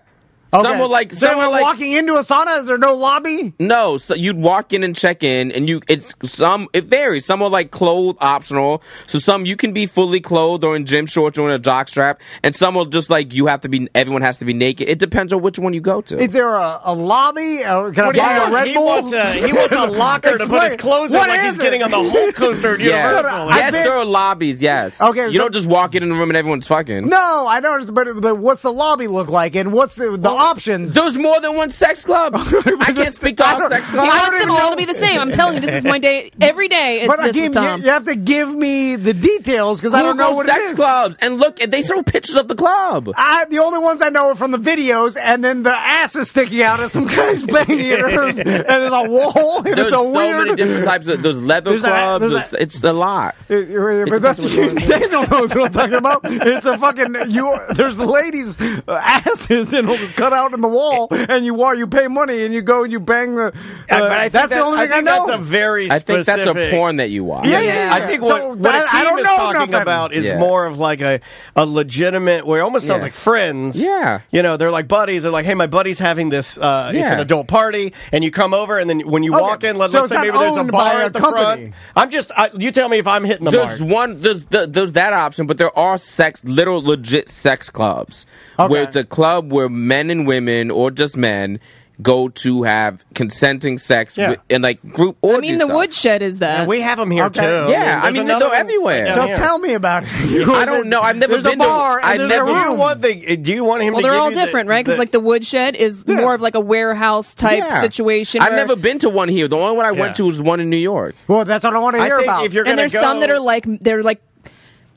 Okay. Some will like So some like walking into a sauna. Is there no lobby? No, so you'd walk in and check in, and you it's some it varies. Some are like clothed optional, so some you can be fully clothed or in gym shorts or in a jock strap, and some will just like you have to be. Everyone has to be naked. It depends on which one you go to. Is there a, a lobby? Or can What I buy a want? Red he Bull? Wants a, he wants a locker to put his Explain. clothes in like he's it? getting on the Hulk coaster at yes, Universal. I've yes, been- there are lobbies. Yes. Okay, you so- don't just walk in in the room and everyone's fucking. No, I noticed, but the, what's the lobby look like, and what's the, the options? There's more than one sex club. I can't speak to all sex clubs. I wants them all to be the same. I'm telling you, this is my day. Every day, it's But this again, with Tom. you, you have to give me the details because I don't know Google what sex it is. clubs and look, they show pictures of the club. I, the only ones I know are from the videos, and then the ass is sticking out of some guy's banging at hers, and there's a wall, and There's it's a so weird. many different types of. There's leather There's a- clubs. there's a- there's- it's a lot. but that's depends on Daniel knows what I'm talking about. It's a fucking you. There's ladies' uh, asses and cut out in the wall, and you are you pay money and you go and you bang the. Uh, Yeah, but I that's that- the only thing I, think know. That's a very I think that's a porn that you watch. Yeah, yeah, yeah. I think So what, what that- I Akeem don't is know talking enough about is Yeah. more of like a, a legitimate, where it almost sounds Yeah. like friends. Yeah. You know, they're like buddies. They're like, hey, my buddy's having this, uh, it's an adult party, and you come over, and then when you Okay. walk in, let, So us say maybe there's a bar at the company. front. I'm just, I, you tell me if I'm hitting the There's mark. one. There's the, there's that option, but there are sex, little legit sex clubs Okay. where it's a club where men and women or just men go to have consenting sex Yeah. with, and like group orgy I mean, the stuff. woodshed is that. And we have them here Okay. too. Yeah, I there's mean, they're everywhere. so here. tell me about it. I don't know. I've never There's been a to- bar. and I've there's never- a Do you room. want the? Uh, do you want him well, to they're all you the- different, right? Because like the woodshed is Yeah. more of like a warehouse type Yeah. situation. I've never been to one here. The only one I Yeah. went to was one in New York. Well, that's what I want to I hear think about. if you're and gonna there's go, some that are like they're like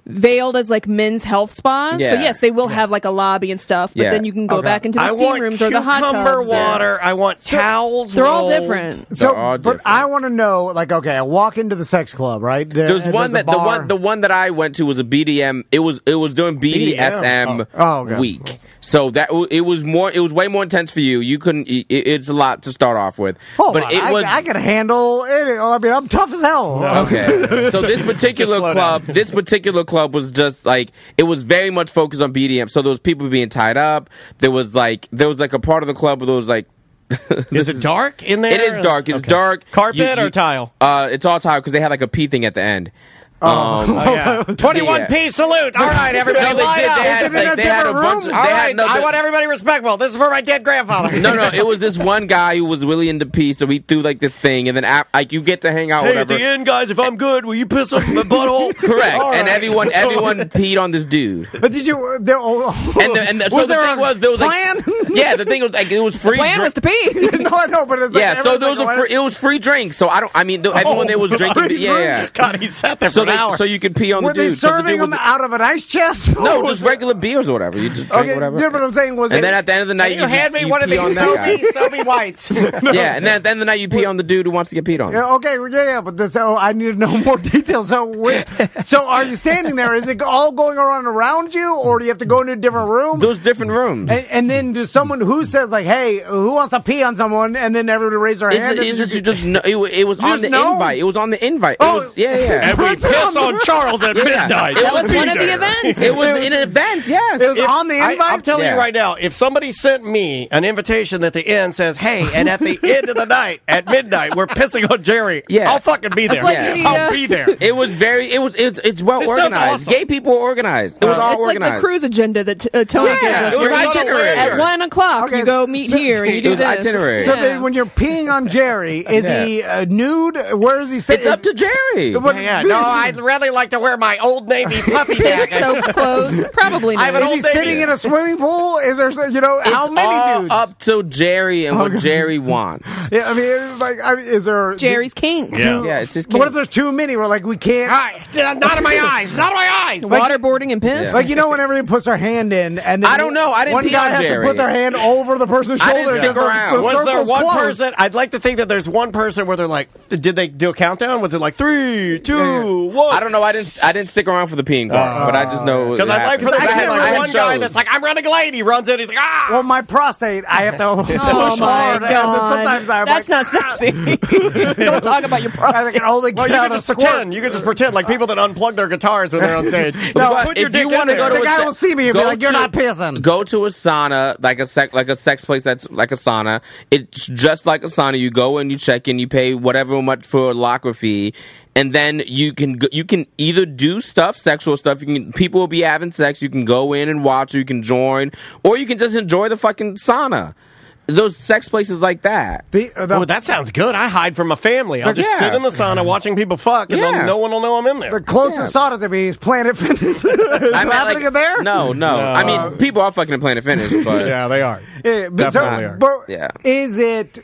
veiled as like men's health spas. So yes, they will have like a lobby and stuff, but Yeah. then you can go Okay. back into the I steam want rooms or the hot cucumber tubs. and- water. I want towels. They're all rolled. different. So, They're all but different. I want to know, like, okay, I walk into the sex club, right? There, There's one there's that the one the one that I went to was a BDM. It was it was doing BDSM Oh. Oh, okay. week. So that w- it was more it was way more intense for you. You couldn't. It, it's a lot to start off with. Hold but on, it I, was I can handle it. I mean, I'm tough as hell. Okay. so this particular slow club, this particular club was just like it was very much focused on BDM. So there was people being tied up. There was like there was like a part of the club where there was like. Is it dark in there? It is dark. It's Okay. dark. Carpet or tile? Uh, it's all tile because they had like a pee thing at the end. Um, Oh, yeah. 21 Yeah. P salute. All right, everybody. No, they did. They had, Is in like, a they had a different bunch. room? Of, All they right, had no, I want everybody respectful. This is for my dead grandfather. no, no. It was this one guy who was really into pee, so he threw like this thing, and then ap- like you get to hang out. Hey, whatever. at the end, guys, if I'm good, will you piss up my butthole? Correct, All and everyone everyone peed on this dude. But did you? There, oh, And the, and the, so was the thing a was there was plan? like yeah, the thing was like it was free. Plan drink- was to pee. no, I know, but it's like yeah, so there was a like, free, it was free drinks. So I don't. I mean, th- everyone there was drinking. Yeah, yeah. God, he sat there So for they, hour. so you could pee on Were the they dude. So the serving them out of an ice chest? No, Or was just it- regular beers or whatever. You just drink Okay, whatever. yeah, but I'm saying was and it? then at the end of the night, you, you, hand just, me you one of these on that guy. Sobe, Sobe Yeah, and then at the end of the night, you pee on the dude who wants to get peed on. Yeah, okay, well, yeah, yeah, but this, so I need to know more details. So, wait, so are you standing there? Is it all going on around you, or do you have to go into a different room? Those different rooms. and, and then does someone who says like, "Hey, who wants to pee on someone?" and then everybody raise their It's, hand. and it's just, you you just know, it, it was on the know? invite. It was on the invite. It Oh. was, yeah, yeah. and we piss on Charles at midnight. That was was one of the events. It was an event, yes. It was If- on the invite. I, am telling Yeah. you right now, if somebody sent me an invitation that the end says, "Hey," and at the end of the night at midnight we're pissing on Jerry, Yeah. I'll fucking be there. like the, I'll uh, be there. It was very. It was. It's, it's well This sounds organized. awesome. Gay people were organized. It was all It's like organized. the cruise agenda that uh, Tony Yeah, gives us. it was where you- itinerary. At one o'clock, Okay, you go meet so- here and you It do was this. itinerary. so Yeah. then, when you're peeing on Jerry, is he uh, nude? Where is he? Sta- It's up to Jerry. What- Yeah, no, I'd really like to wear my old navy puffy Piss jacket. soaked clothes, probably I have not. an Is he Old Navy. sitting in a swimming pool? Is there, you know, how many all dudes? up to Jerry and what Jerry wants. Yeah, I mean, it's like, I mean, is there Jerry's king. Yeah. Yeah, it's just. What if there's too many? We're like, we can't. Hi, not in my eyes, not in my eyes. Waterboarding and piss. Yeah. Like you know, when everybody puts their hand in, and then I don't know. I didn't one pee guy on has Jerry. to put their hand over the person's I shoulder. didn't stick so- so around. Was there circle's one closed. person? I'd like to think that there's one person where they're like, did they do a countdown? Was it like three, three, two, one? I don't know. I didn't. I didn't stick around for the peeing part, but I just know Because I'd like for happened. there I be like remember one guy that's like, I'm running late. He runs in, he's like, ah. Well, my prostate, I have to Oh push my hard, and then god! sometimes I'm That's like, not sexy. Don't talk about your I prostate. can only well, you can just squirt. pretend. You can just pretend like people that unplug their guitars when they're on stage. No, Just but put your if dick you in wanna there. go to The a guy will see me and be like, "You're not pissing." Go to a sauna, like a sec, like a sex place that's like a sauna. It's just like a sauna. You go and you check in, you pay whatever much for a locker fee, and then you can you can either do stuff, sexual stuff. You can people will be having sex. You can go in and watch, or you can join, or you can just enjoy the fucking sauna. Those sex places like that. The, uh, the, Oh, that sounds good. I hide from my family. I'll just Yeah. sit in the sauna watching people fuck, and Yeah. then no one will know I'm in there. the closest sauna to me is Planet Fitness. is I it mean, happening like, there? No, no, I mean, people are fucking in Planet Fitness, but yeah, they are. Yeah, but, so, Definitely are. but Yeah. is it?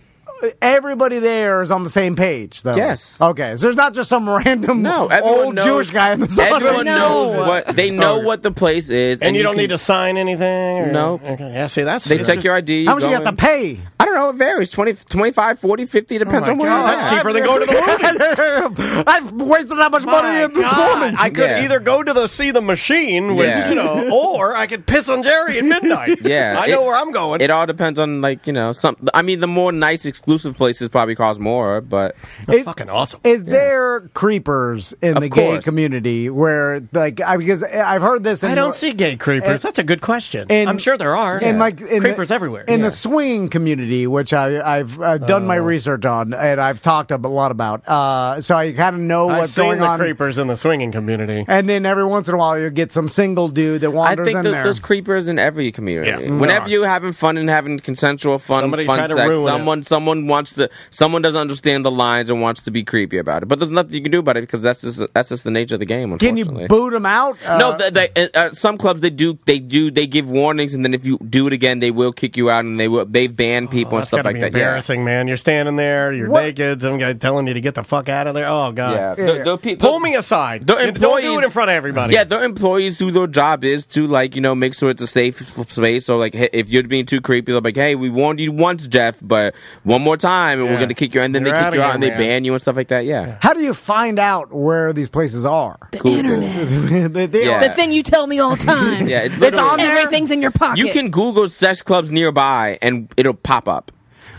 Everybody there is on the same page, though. Yes. Okay, so there's not just some random No, old knows, Jewish guy in the sauna. Everyone No. knows what they know what the place is, And, you, don't can- need to sign anything? Or, No. Okay. Yeah, see, that's They that's check just- your ID. How much go you have to pay? I don't know. It varies 20, 25, 40, 50. Depends my on where you're that's at. cheaper than going to the movie. I've wasted that much money My in this God. morning. I could Yeah. either go to the see the machine, which Yeah. you know, or I could piss on Jerry at midnight. Yeah, I know it- where I'm going. It all depends on like you know some. I mean, the more nice exclusive places probably cost more, but It- fucking awesome. Is there creepers in Of the gay course. community where, like, I, because I've heard this. In, I don't see gay creepers. and- That's a good question. and- I'm sure there are. And like in creepers the, everywhere. in Yeah. the swinging community, which I, I've uh, done my research on and I've talked a lot about, uh, so I kind of know I've what's seen going the on. creepers in the swinging community. And then every once in a while, you get some single dude that I wanders think in there's, there. there's creepers in every community. Yeah, Whenever you're having fun and having consensual fun, Somebody fun tried to sex, ruin it. someone someone someone wants to, someone doesn't understand the lines and wants to be creepy about it. But there's nothing you can do about it because that's just that's just the nature of the game. Can you boot them out? Uh, No, the, the, uh, some clubs they do they do they give warnings, and then if you do it again, they will kick you out, and they will they've banned people and stuff like be that. Yeah. embarrassing, man. You're standing there, you're What- naked, some guy telling you to get the fuck out of there. Oh god. Yeah, the, the pe- Pull the- me aside. the And Don't do employees- it in front of everybody. Yeah, the employees who their job is to like you know make sure it's a safe space. So like, if you're being too creepy, they're like, hey, we warned you once, Jeff, but one more time, and Yeah. we're gonna kick you. And then You're they kick you out here, and they man. ban you and stuff like that. Yeah, How do you find out where these places are? The internet. They- they Yeah. The thing you tell me all the time. yeah. It's, It's literally- on there? Everything's in your pocket. You can Google sex clubs nearby, and it'll pop up.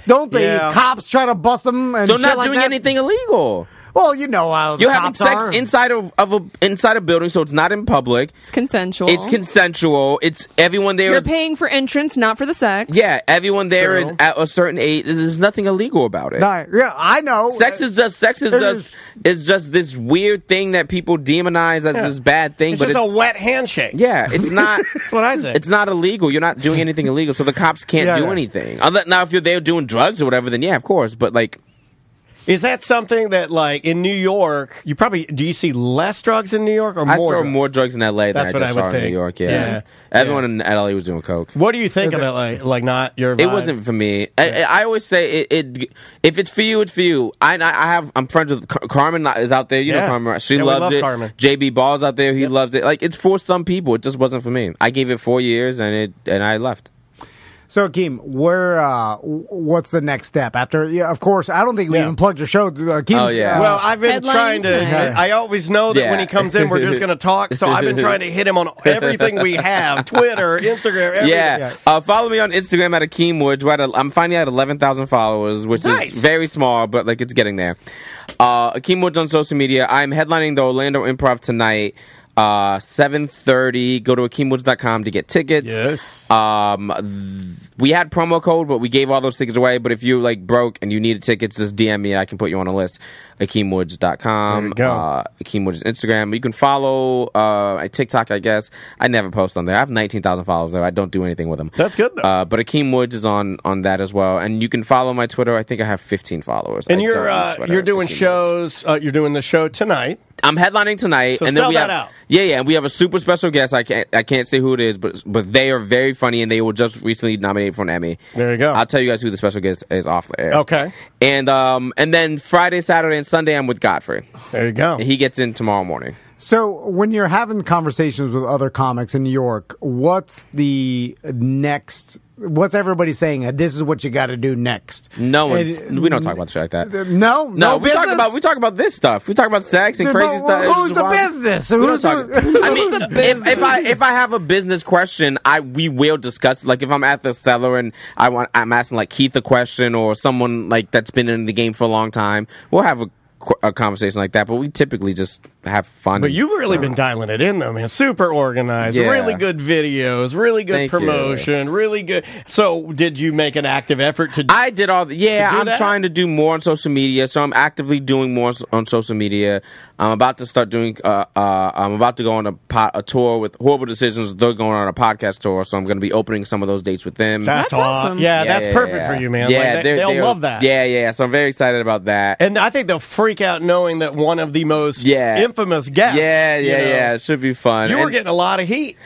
Don't they? Yeah. cops try to bust them? And They're shit not like doing that? anything illegal. Well, you know how the You're having sex are. inside of, of a inside a building, so it's not in public. It's consensual. It's consensual. It's everyone there You're is- paying for entrance, not for the sex. yeah, everyone there is True. at a certain age. There's nothing illegal about it. No, yeah, I know. Sex is just sex is It just is just this weird thing that people demonize as this bad thing, It's but just it's a wet handshake. Yeah, it's not. That's what I say. It's not illegal. You're not doing anything illegal, so the cops can't Yeah, do yeah. anything. Now, if you're there doing drugs or whatever, then yeah, of course. But like, Is that something that, like, in New York, you probably do you see less drugs in New York or I more? saw drugs? more drugs in L.A. than That's I what just I saw would in New. York. Yeah, Yeah. everyone in L.A. was doing coke. What do you think Is of it- it? Like, like not your. It wasn't for me. I, I I always say it, it. If it's for you, it's for you. I I have. I'm friends with Car- Carmen. Is out there. You know Carmen. right? She Yeah, we loves love it. Carmen. JB Ball's out there. He loves it. Like it's for some people. It just wasn't for me. I gave it four years and it and I left. So, Akeem, where? Uh, what's the next step after? Yeah, of course. I don't think we Yeah. even plugged your show. Uh, Akeem's, Oh, yeah. uh, Well, I've been Headlining trying to. tonight. I always know that Yeah. when he comes in, we're just going to talk. So I've been trying to hit him on everything we have: Twitter, Instagram. Everything. Yeah. Uh, follow me on Instagram at Akeem Woods. We're at a, I'm finally at 11,000 followers, which Nice. is very small, but like it's getting there. Uh, Akeem Woods on social media. I'm headlining the Orlando Improv tonight. Uh, 7.30. Go to akeemwoods.com to get tickets. Yes. Um, we had promo code, but we gave all those tickets away. But if you like broke and you needed tickets, just DM me. I can put you on a list. AkeemWoods.com. There you go. Uh, Akeem Woods Instagram. You can follow uh, TikTok. I guess I never post on there. I have nineteen thousand followers there. I don't do anything with them. That's good, though. Uh, but Akeem Woods is on on that as well, and you can follow my Twitter. I think I have fifteen followers. And I you're uh, you're doing Akeem shows. Uh, you're doing the show tonight. I'm headlining tonight, So and then we that have out. yeah, yeah. And we have a super special guest. I can't I can't say who it is, but but they are very funny, and they were just recently nominated for an Emmy. There you go. I'll tell you guys who the special guest is off the air. Okay. And um and then Friday, Saturday, and Sunday, I'm with Godfrey. There you go. He gets in tomorrow morning. So, when you're having conversations with other comics in New York, what's the next? What's everybody saying? uh, This is what you got to do next. No And- one's. we don't talk about shit like that. No, no, No, we talk about we talk about this stuff. We talk about sex and crazy but stuff. Who's the business? We don't Who's talk- the- I mean, if, if I if I have a business question, I we will discuss. Like if I'm at the cellar and I want, I'm asking like Keith a question or someone like that's been in the game for a long time. We'll have a, a conversation like that. But we typically just have fun. But you've really been dialing it in, though, man. Super organized, Yeah. really good videos, really good Thank you. promotion, really good. So, did you make an active effort to? I did all the, yeah, I'm that? trying to do more on social media, so I'm actively doing more on social media. I'm about to start doing, uh, uh, I'm about to go on a, po- a tour with Horrible Decisions. They're going on a podcast tour, so I'm going to be opening some of those dates with them. that's That's aw- awesome. Yeah, Yeah, that's yeah, perfect yeah. for you, man. Yeah, Like, they, they're- they'll love that. Yeah, yeah, so I'm very excited about that. And I think they'll freak out knowing that one of the most Yeah. Infamous guests. yeah, you yeah, know, yeah, it should be fun. You were getting a lot of heat.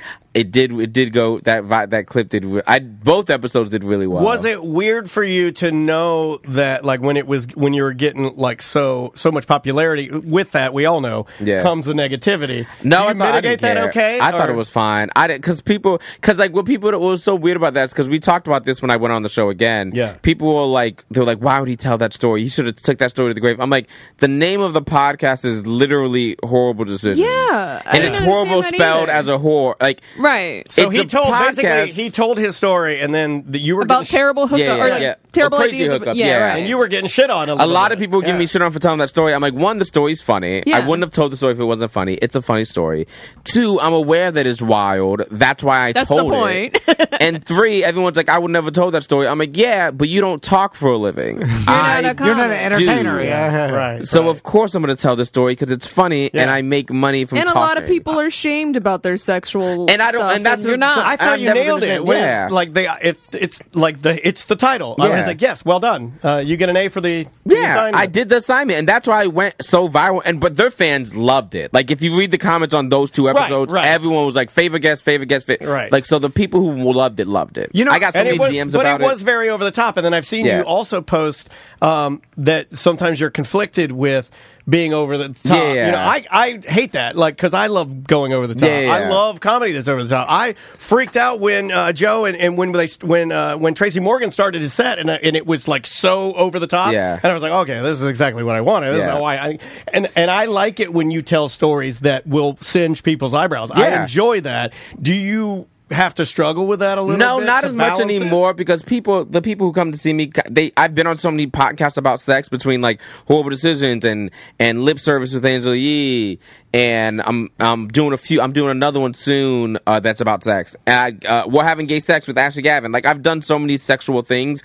It did, it did go that that clip did. I both episodes did really well. Was it weird for you to know that, like, when it was when you were getting like so so much popularity? With that, we all know Yeah. comes the negativity. No, Do you I thought, mitigate didn't that care. okay? I thought it was fine. I didn't because people because like what people what was so weird about that is because we talked about this when I went on the show again. Yeah. people were like they were like, why would he tell that story? He should have took that story to the grave. I'm like, the name of the podcast is literally horrible decisions. Yeah, and didn't it's horrible spelled either. as a whore. Like Right. So It's he a told basically he told his story, and then the, you were About getting terrible hookup Yeah, or like yeah. terrible Or crazy ideas. hookup, yeah, yeah. right. and you were getting shit on a, a lot bit. of people give Yeah. me shit on for telling that story. I'm like, one, the story's funny. I wouldn't have told the story if it wasn't funny. It's a funny story. Two, I'm aware that it's wild. That's why I That's the told point. it. and three, everyone's like, I would never told that story. I'm like, yeah, but you don't talk for a living. You're I not a You're not an entertainer. Yeah. right. so right. of course I'm going to tell this story because it's funny and I make money from And a lot of people are shamed about their sexual and I I don't- stuff, and that's you're not. so I thought I've you nailed it. When yeah. it's like they, it, it's like the, it's the title. I was like, yes, well done. Uh, you get an A for the, for the Yeah. I did the assignment, and that's why it went so viral. And but their fans loved it. Like if you read the comments on those two episodes, right. everyone was like favorite guest, favorite guest, fa-. Right. Like so, the people who loved it loved it. You know- I got so and many it was, DMs but it was very over the top. And then I've seen Yeah. you also post um, that sometimes you're conflicted with being over the top. Yeah. You know, I, I hate that, like, because I love going over the top. Yeah, yeah, I love comedy that's over the top. I freaked out when uh, Joe and, and when they when uh, when Tracy Morgan started his set, and uh, and it was like so over the top. Yeah. and I was like, okay, this is exactly what I wanted. This is how I, I and and I like it when you tell stories that will singe people's eyebrows. I enjoy that. Do you? Have to struggle with that a little No, not as much balance it? anymore because people, the people who come to see me, they I've been on so many podcasts about sex between like horrible decisions and and lip service with Angela Yee, and I'm I'm doing a few, I'm doing another one soon uh, that's about sex. And I, uh, we're having gay sex with Ashley Gavin. Like I've done so many sexual things.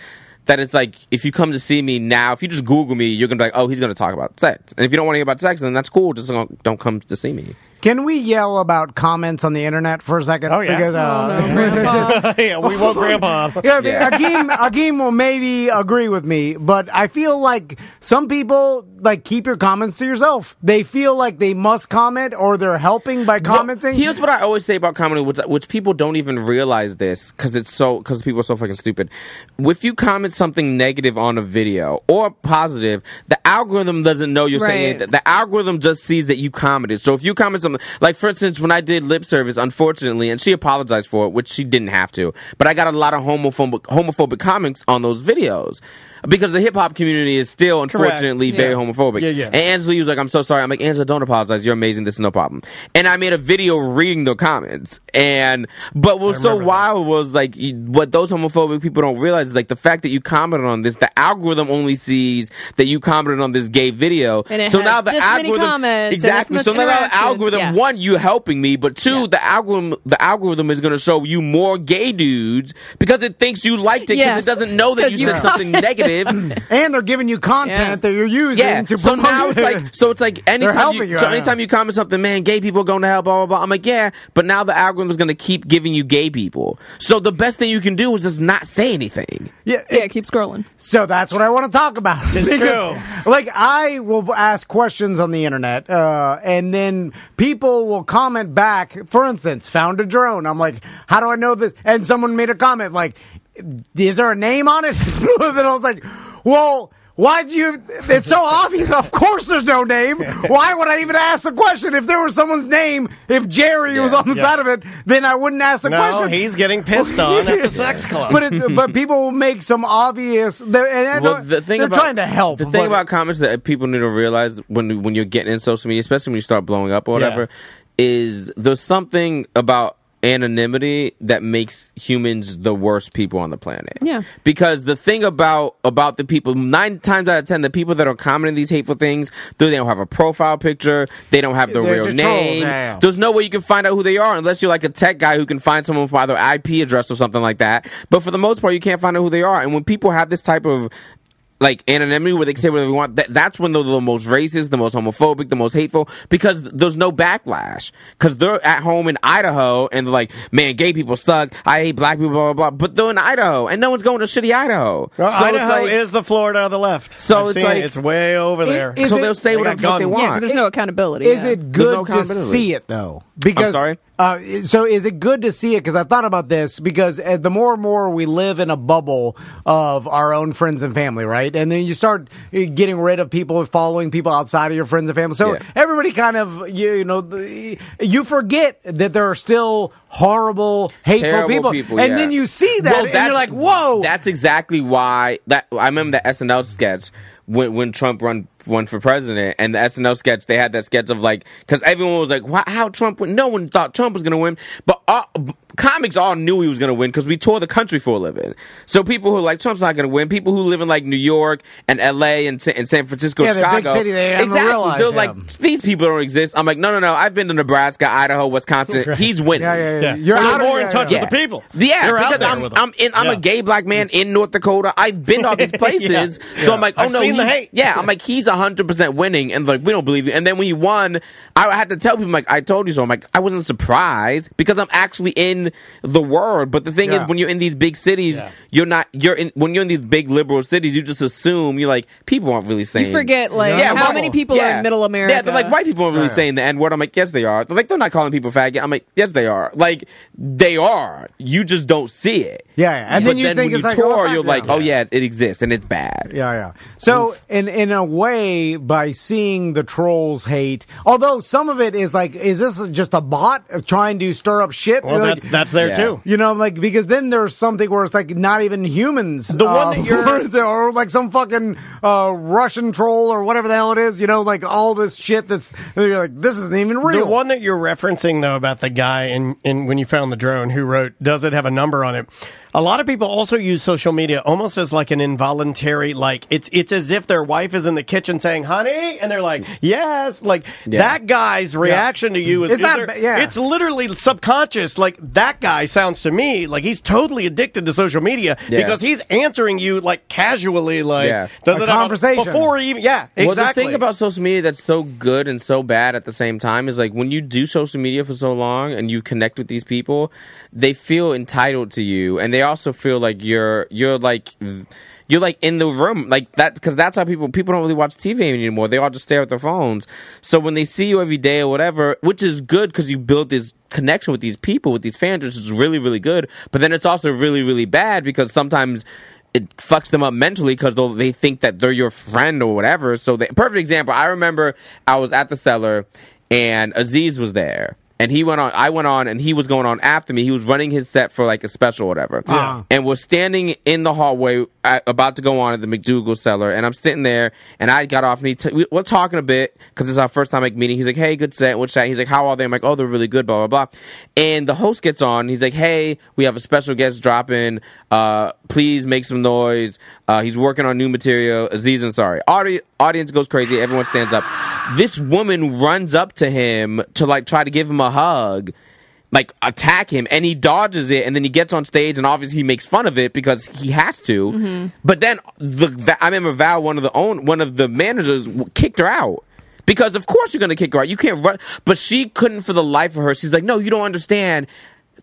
That it's like if you come to see me now, if you just Google me, you're gonna be like, oh, he's gonna talk about sex. And if you don't want to hear about sex, then that's cool. Just don't, don't come to see me. Can we yell about comments on the internet for a second? Oh, yeah. Because, uh, Oh, no, Grandpa. yeah, we want Grandpa. Yeah, Yeah. Akeem, Akeem will maybe agree with me, but I feel like some people like keep your comments to yourself. They feel like they must comment or they're helping by commenting. Here's what I always say about comedy, which which people don't even realize this because it's so because people are so fucking stupid. If you comment something negative on a video or positive, the algorithm doesn't know you're saying Right. it. The algorithm just sees that you commented. So if you comment something like, for instance, when I did lip service, unfortunately, and she apologized for it, which she didn't have to, but I got a lot of homophobic homophobic comments on those videos. Because the hip hop community is still, unfortunately, very homophobic. Yeah, yeah. And Angela was like, I'm so sorry. I'm like, Angela, don't apologize. You're amazing. This is no problem. And I made a video reading the comments. And, but what was so remember that. wild was like, you- what those homophobic people don't realize is like the fact that you commented on this, the algorithm only sees that you commented on this gay video. And it so has now the this algorithm, comments exactly. So now the algorithm, Yeah. one, you helping me, but two, the algorithm, the algorithm is going to show you more gay dudes because it thinks you liked it because Yes. it doesn't know that you you- said something negative. and they're giving you content Yeah. that you're using Yeah. to So promote now it's like so it's like anytime helping you, you, so anytime you comment something, man, gay people are going to hell, blah blah blah. I'm like, yeah, but now the algorithm is going to keep giving you gay people. So the best thing you can do is just not say anything. yeah, Yeah, keep scrolling. So that's what I want to talk about. It's Because, true. Like I will ask questions on the internet, uh, and then people will comment back. For instance, found a drone. I'm like, how do I know this? And someone made a comment like, is there a name on it? and then I was like, well. Why'd you? It's so obvious. Of course, there's no name. Why would I even ask the question? If there was someone's name, if Jerry was on the Yeah. side of it, then I wouldn't ask the No, question. he's getting pissed on at the sex club. but it, but people make some obvious. they're- And I Well, know- the thing they're about trying to help. The thing about comments that people need to realize when when you're getting in social media, especially when you start blowing up or whatever, is there's something about anonymity that makes humans the worst people on the planet. Yeah. Because the thing about about the people nine times out of ten, the people that are commenting these hateful things, they don't have a profile picture, they don't have their They're real name. yeah, yeah. There's no way you can find out who they are unless you're like a tech guy who can find someone by their IP address or something like that. But for the most part, you can't find out who they are. And when people have this type of like anonymity where they can say whatever they want, that, that's when they're the most racist, the most homophobic, the most hateful because there's no backlash. Because they're at home in Idaho and they're like, man, gay people suck. I hate black people, blah, blah, blah. But they're in Idaho and no one's going to shitty Idaho. Well, so Idaho like, is the Florida of the left. So I've it's seen it. like- it's way over there. is so it- they'll say they whatever got they want. Yeah, because there's no accountability. Is yeah. it good no to see it though? Because sorry? Uh, so is it good to see it? Because I thought about this because uh, the more and more we live in a bubble of our own friends and family, right? And then you start uh, getting rid of people, following people outside of your friends and family. So Yeah. everybody kind of you, you know you forget that there are still horrible, hateful Terrible people, people, and yeah. then you see that Well, and you're like, whoa. That's exactly why that I remember the SNL sketch when when Trump run run for president and the SNL sketch they had that sketch of like because everyone was like Why, how Trump win? No one thought Trump was going to win, but uh, b- comics all knew he was going to win because we tour the country for a living. So people who are like Trump's not going to win, people who live in like New York and L.A. and, Sa- and San Francisco, Yeah, the big Chicago, city, they exactly. realized, They're yeah. like these people don't exist. I'm like no no no. I've been to Nebraska, Idaho, Wisconsin. He's winning. yeah, yeah, yeah. Yeah. You're So out of- more yeah, in touch yeah. with the people. Yeah, You're out because there I'm with them. I'm in I'm Yeah. a gay black man in North Dakota. I've been to all these places, so Yeah. I'm like, oh I've no, seen he's the hate. Yeah, I'm like, he's 100% winning, and like, we don't believe you. And then when he won, I had to tell people, like, I told you so. I'm like, I wasn't surprised because I'm actually in the world. But the thing Yeah. is, when you're in these big cities, Yeah. you're not, you're in, when you're in these big liberal cities, you just assume, you're like, people aren't really saying. You forget like Yeah, how well, many people are in Middle America. Yeah, they're like white people aren't really Yeah. saying the N word. I'm like, yes, they are. They're like, they're not calling people faggot. I'm like, yes, they are. Like, they are. You just don't see it. Yeah, yeah. and but then you then think when it's you like, oh, tour, oh, you're like, yeah. oh yeah, it exists and it's bad. Yeah, yeah. So in in a way, by seeing the trolls hate, although some of it is like, is this just a bot trying to stir up shit? Well, Like, that's that's there Yeah. too. you know, like because then there's something where it's like not even humans. The one uh, that you're- or like some fucking uh, Russian troll or whatever the hell it is. You know, like all this shit that's you're like, this isn't even real. The one that you're referencing though about the guy in, in when you found the drone who wrote, does it have a number on it? A lot of people also use social media almost as like an involuntary, like it's it's as if their wife is in the kitchen saying, "Honey," and they're like, "Yes." Like Yeah. that guy's reaction to you is, It's not either- ba- yeah. it's literally subconscious. Like that guy sounds to me like he's totally addicted to social media Yeah. because he's answering you like casually, like Yeah. does A it have a- conversation. before even yeah exactly. Well, the thing about social media that's so good and so bad at the same time is like when you do social media for so long and you connect with these people, they feel entitled to you, and they also feel like you're you're like you're like in the room like that because that's how people people don't really watch TV anymore. They all just stare at their phones. So when they see you every day or whatever, which is good because you build this connection with these people with these fans, which is really really good. But then it's also really really bad because sometimes it fucks them up mentally because they think that they're your friend or whatever. So, the perfect example. I remember I was at the cellar and Aziz was there. And he went on. I went on, and he was going on after me. He was running his set for like a special, or whatever. Yeah. And we're standing in the hallway, uh, about to go on at the MacDougal cellar. And I'm sitting there, and I got off, and he t- we- we're talking a bit because it's our first time like meeting. He's like, "Hey, good set, what's that?" He's like, "How are they?" I'm like, "Oh, they're really good." Blah blah blah. And the host gets on. He's like, "Hey, we have a special guest dropping. Uh, please make some noise. Uh, he's working on new material. Aziz Ansari. Audi- audience goes crazy. Everyone stands up. This woman runs up to him to like try to give him a hug. Like attack him, and he dodges it, and then he gets on stage, and obviously he makes fun of it because he has to. Mm-hmm. But then the I remember Val, one of the own one of the managers, kicked her out because of course you're gonna kick her out. You can't run. But she couldn't for the life of her. She's like, no, you don't understand.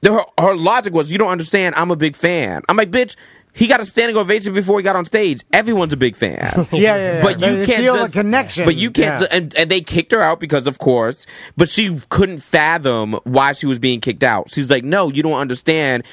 Her, her logic was, you don't understand. I'm a big fan. I'm like, bitch. He got a standing ovation before he got on stage. Everyone's a big fan. Yeah, yeah, yeah. But you They can't feel just a connection. But you can't. Yeah. And, and they kicked her out because, of course. But she couldn't fathom why she was being kicked out. She's like, "No, you don't understand.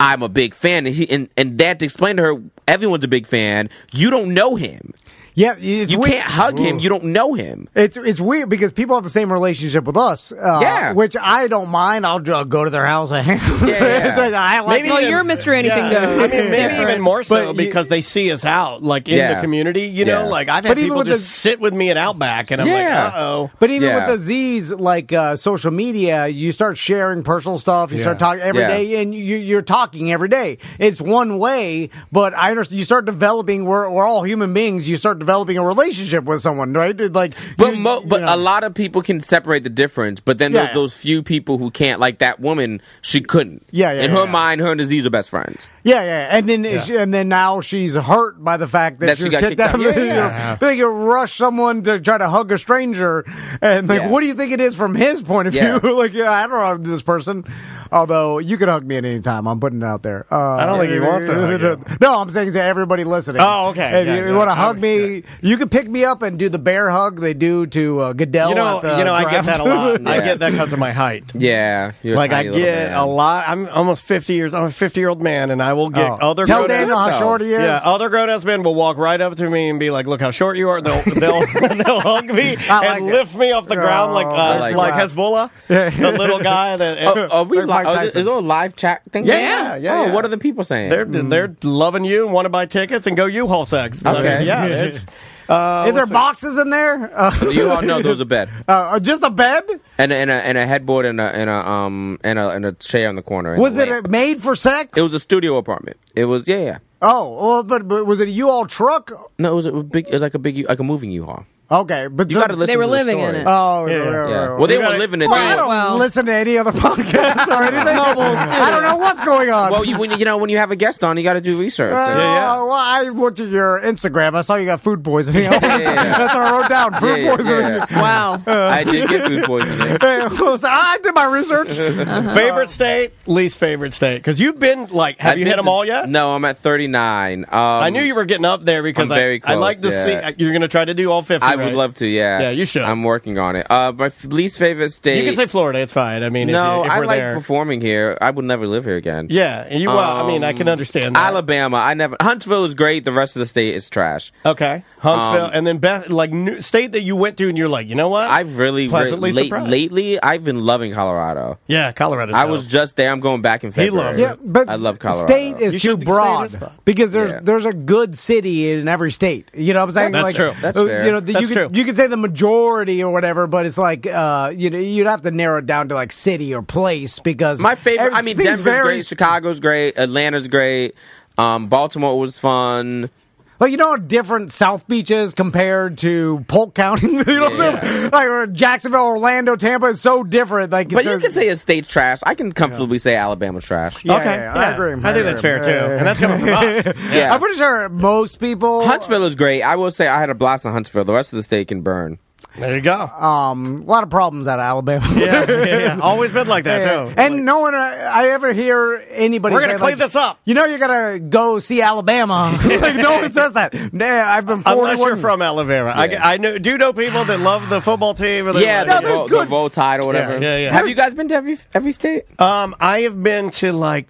I'm a big fan." And he and, and they had to explain to her, "Everyone's a big fan. You don't know him. Yeah, it's You weird. can't hug him. You don't know him." It's it's weird because people have the same relationship with us. Uh, Yeah. which I don't mind. I'll just go to their house and hang. out. Yeah, yeah. I like Maybe Well, even- you're Mr. Anything Yeah. Goes. I mean, It's maybe different. even more so But you- because they see us out, like in the community. You know, Yeah. like I've But had even people with just the- sit with me at Outback, and I'm like, uh oh. But even Yeah. with the Z's, like uh, social media, you start sharing personal stuff. You start talking every Yeah. day, and you, you're talking every day. It's one way, but I understand. You start developing. We're, we're all human beings. You start developing a relationship with someone, right? Like, But you- mo- you but know. a lot of people can separate the difference. But then Yeah, there's yeah. those few people who can't. Like that woman, she couldn't. Yeah, yeah, In her yeah. mind, her and Aziz are best friends. Yeah, yeah, and then she- and then now she's hurt by the fact that, That she she got kicked kicked out. out. of Yeah, you know, yeah. They could rush someone to try to hug a stranger, and like, Yeah. what do you think it is from his point of Yeah. view? like, yeah, I don't hug this person. Although you can hug me at any time, I'm putting it out there. Uh, I don't think he wants to hug you. No, I'm saying to everybody listening. Oh, okay. If Yeah, you yeah. want to hug was- me, you can pick me up and do the bear hug they do to uh, Goodell. You know, at the you know, I get that a lot. I get that because of my height. Yeah, you're Like I tiny little get man. a lot. I'm almost 50 years. I'm a 50 year old man, and I will get Oh. other Tell grown Daniel how short he is. Yeah, other grown ass men will walk right up to me and be like, "Look how short you are." They'll they'll, they'll hug me like and it. lift me off the ground like Oh, uh, I like, like. Hezbollah, the little guy that. Oh, are we Like li- Mike oh, is, there a live chat thing? Yeah, yeah, yeah, Oh, yeah. what are the people saying? They're they're loving you, want to buy tickets and go U-Haul sex. I mean, Okay. yeah, it's. Uh, Is there see. boxes in there? Uh, you all know there was a bed uh, just a bed? and a, and a and a headboard and a and a um and a and a chair in the corner. Was a it lamp. uh, made for sex? It was a studio apartment. It was yeah yeah. Oh, well, but, but was it a U-Haul truck? No, it was a big. It was like a big like a moving U-Haul. Okay, but You so- got to listen. They were to the living in it. Oh, Yeah. right, right, Yeah. Well, they You were gotta- living it. Well, I don't Well- listen to any other podcasts or anything. Mobiles. I don't know what's going on. Well, you when you, you know when you have a guest on, you got to do research. Uh, So- yeah. Well, I looked at your Instagram. I saw you got food poisoning. yeah. That's what I wrote down. Food Yeah, yeah, poisoning. yeah. Wow. I did get food poisoning. Hey, so I did my research. Favorite state, least favorite state? Because you've been like, have I've you been hit them all yet? No, I'm at 39. Um, I knew you were getting up there because I'm I, very I like to see you're going to try to do all 50. I right? would love to. Yeah. Yeah, you should. I'm working on it. Uh, my f- least favorite state. You can say Florida. It's fine. I mean, if, no. you, if I we're like there. performing here. I would never live here again. Yeah, and you. Well, I mean, I can Um, understand that. Alabama. I never. Huntsville is great. The rest of the state is trash. Okay, Huntsville, Um, and then best like new state that you went to, and you're like, you know what? I've really, Pleasantly late, surprised. lately. I've been loving Colorado. yeah, Colorado. I was just there. I'm going back in February. loves Yeah, but I love Colorado. state is You too should stay broad this far. because there's Yeah. there's a good city in every state. You know what I'm saying? That's like, true. That's fair. You know, the, That's you could, true. You could say the majority or whatever, but it's like uh, you know you'd have to narrow it down to like city or place because My favorite. I mean, Denver's very- great. Chicago's great. Atlanta's great. Um, Baltimore was fun. Like you know how different South Beach is compared to Polk County. you know what I'm saying? Like or Jacksonville, Orlando, Tampa is so different. Like, But it's you a- can say a state's trash. I can comfortably say Alabama's trash. Yeah, okay. yeah, yeah, I agree. I think that's fair too, Yeah, yeah, and that's coming from us. Yeah. I'm pretty sure most people. Huntsville is great. I will say I had a blast in Huntsville. The rest of the state can burn. There you go. Um, a lot of problems out of Alabama. yeah, yeah, yeah. Always been like that Yeah. too. And no one, uh, I ever hear anybody. We're gonna say, clean like, this up. You know, you gotta go see Alabama. like no one says that. Nah, I've been Unless you're from Alabama, Yeah. I, I know, do know people that love the football team. Or they Yeah, love- No, the, there's good- the roll tide or whatever. Yeah, yeah, yeah. Have you guys been to every every state? Um, I have been to like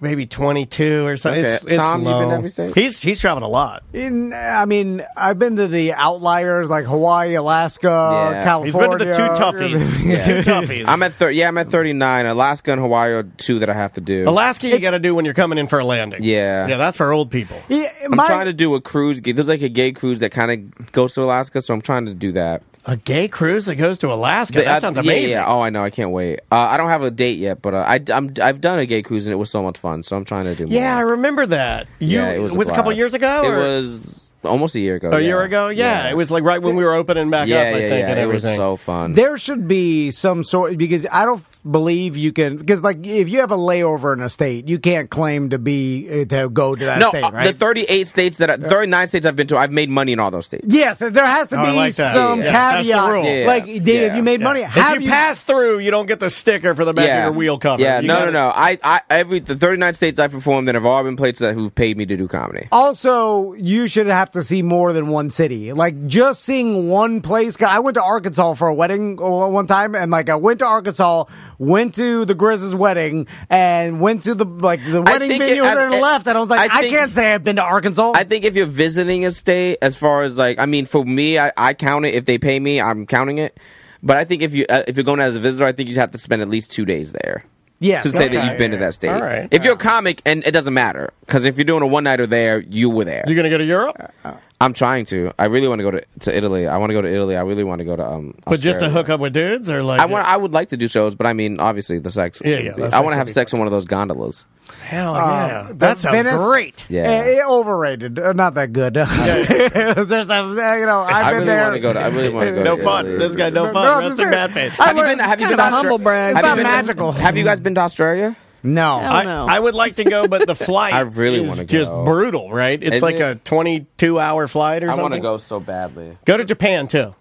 maybe 22 or something. Okay. It's, it's Tom, you low. been to every state? He's he's traveled a lot. In, I mean, I've been to the outliers like Hawaii, Alaska, Yeah. He's California. been to the two toughies. Two toughies. I'm at thir- yeah, I'm at 39. Alaska and Hawaii are two that I have to do. Alaska. You got to do when you're coming in for a landing. Yeah. yeah, that's for old people. Yeah, I'm trying to do a cruise. There's like a gay cruise that kind of goes to Alaska, so I'm trying to do that. A gay cruise that goes to Alaska. That sounds amazing. Yeah, Oh, I know. I can't wait. Uh, I don't have a date yet, but uh, I, I'm, I've done a gay cruise and it was so much fun. So I'm trying to do more. Yeah, I remember that. You yeah, it was, a, couple blast. years ago. It or was almost a year ago. a yeah. year ago. Yeah, it was like right when we were opening back Yeah, up. I yeah, think yeah. and It was so fun. There should be some sort because I don't believe you can because like if you have a layover in a state, you can't claim to be uh, to go to that no, state, uh, right? the 38 states that, I, 39 states I've been to, I've made money in all those states. Yes, there has to Oh, be like some Yeah, that's the caveat. rule. Yeah, Like, Dave, yeah, if you made Yeah. money, If have you, pass through, you don't get the sticker for the back of your wheel cover. Yeah, You no, gotta- no, no. I, I, every the 39 states I performed in have all been places that who've paid me to do comedy. Also, you should have to see more than one city. Like just seeing one place. I went to Arkansas for a wedding uh, one time, and like I went to Arkansas, went to the Grizz's wedding, and went to the like the wedding think it- venue I- and I- left. And I was like, I I, can't say I've been to Arkansas. I think if you're visiting a state, as far as like, I mean, for me, I, I count it. If they pay me, I'm counting it. But I think if you uh, if you're going as a visitor, I think you have to spend at least two days there. Yes, to say okay. that you've been to that state. All right. If you're a comic, and it doesn't matter, because if you're doing a one nighter there, you were there. You're gonna go to Europe, uh, uh, I'm trying to. I really want to go to, to Italy. I want to go to Italy. I really want to go to um. but just to hook up with dudes, or like I want. I would like to do shows, but I mean, obviously, the sex. Yeah, yeah, be- the I want to have sex in one of those gondolas. hell yeah, Uh, that sounds Venice? great. Yeah. Eh, eh, overrated. Uh, not that good. There's a, uh, you know, I've I been really there. want to go to. I really want to go. No to fun. Italy. This guy no No, fun. no, Resting this is- bad face. Have you been? Have you been to humble Austra- brag. It's Have not you been to- magical. Have you guys been to Australia? No. I, no. I would like to go, but the flight I really is wanna just brutal, right? It's Is like it? a 22 hour flight or something. I something. want to go so badly. Go to Japan too.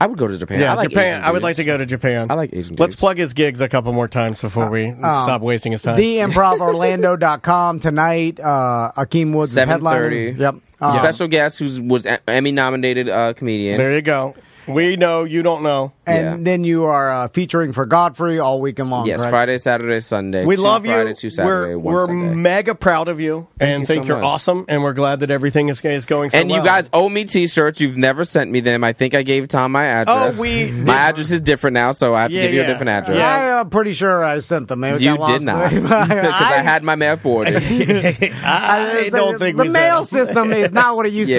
I would go to Japan. Yeah, I like Japan. Asian I would like to go to Japan. I like Asian Let's dudes. plug his gigs a couple more times before we stop wasting his time. TheImprovOrlando.com tonight. Uh, Akeem Woods is headlining. thirty. Yep. Um, Special guest who's was Emmy nominated uh, comedian. there you go. We know you don't know. And Yeah. then you are uh, featuring for Godfrey all weekend long. yes, correct? Friday, Saturday, Sunday. We Two love Friday, you. Two Saturday, we're one we're Sunday. mega proud of you and you think so you're much. awesome. And we're glad that everything is, is going so and you guys owe me T-shirts. You've never sent me them. I think I gave Tom my address. Oh, we my address is different now, so I have to Yeah, give you a different address. Yeah. I, am pretty sure I sent them. Maybe it You got did not, lost. because I, had my mail forwarded. I don't think the we mail said it. system is not what it used Yeah.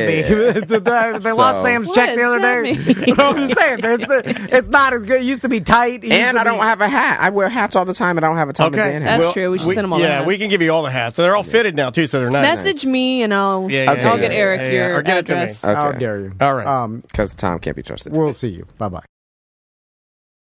to be. they they lost So- Sam's What check does the other that day. mean? I'm just saying, it's, the, it's not as good. It used to be tight. It And to I don't be- have a hat. I wear hats all the time, and I don't have a Tom Okay. and Dan hat. That's true. We should send 'em all the Yeah, hats. we can give you all the hats. So they're all fitted now too, so they're nice. Message me and I'll Yeah, yeah, Okay. I'll yeah, get yeah, Eric yeah, yeah. your Or get it to me. address. Okay. How dare you? All right. Um, Because Tom can't be trusted. we'll see you. Bye bye.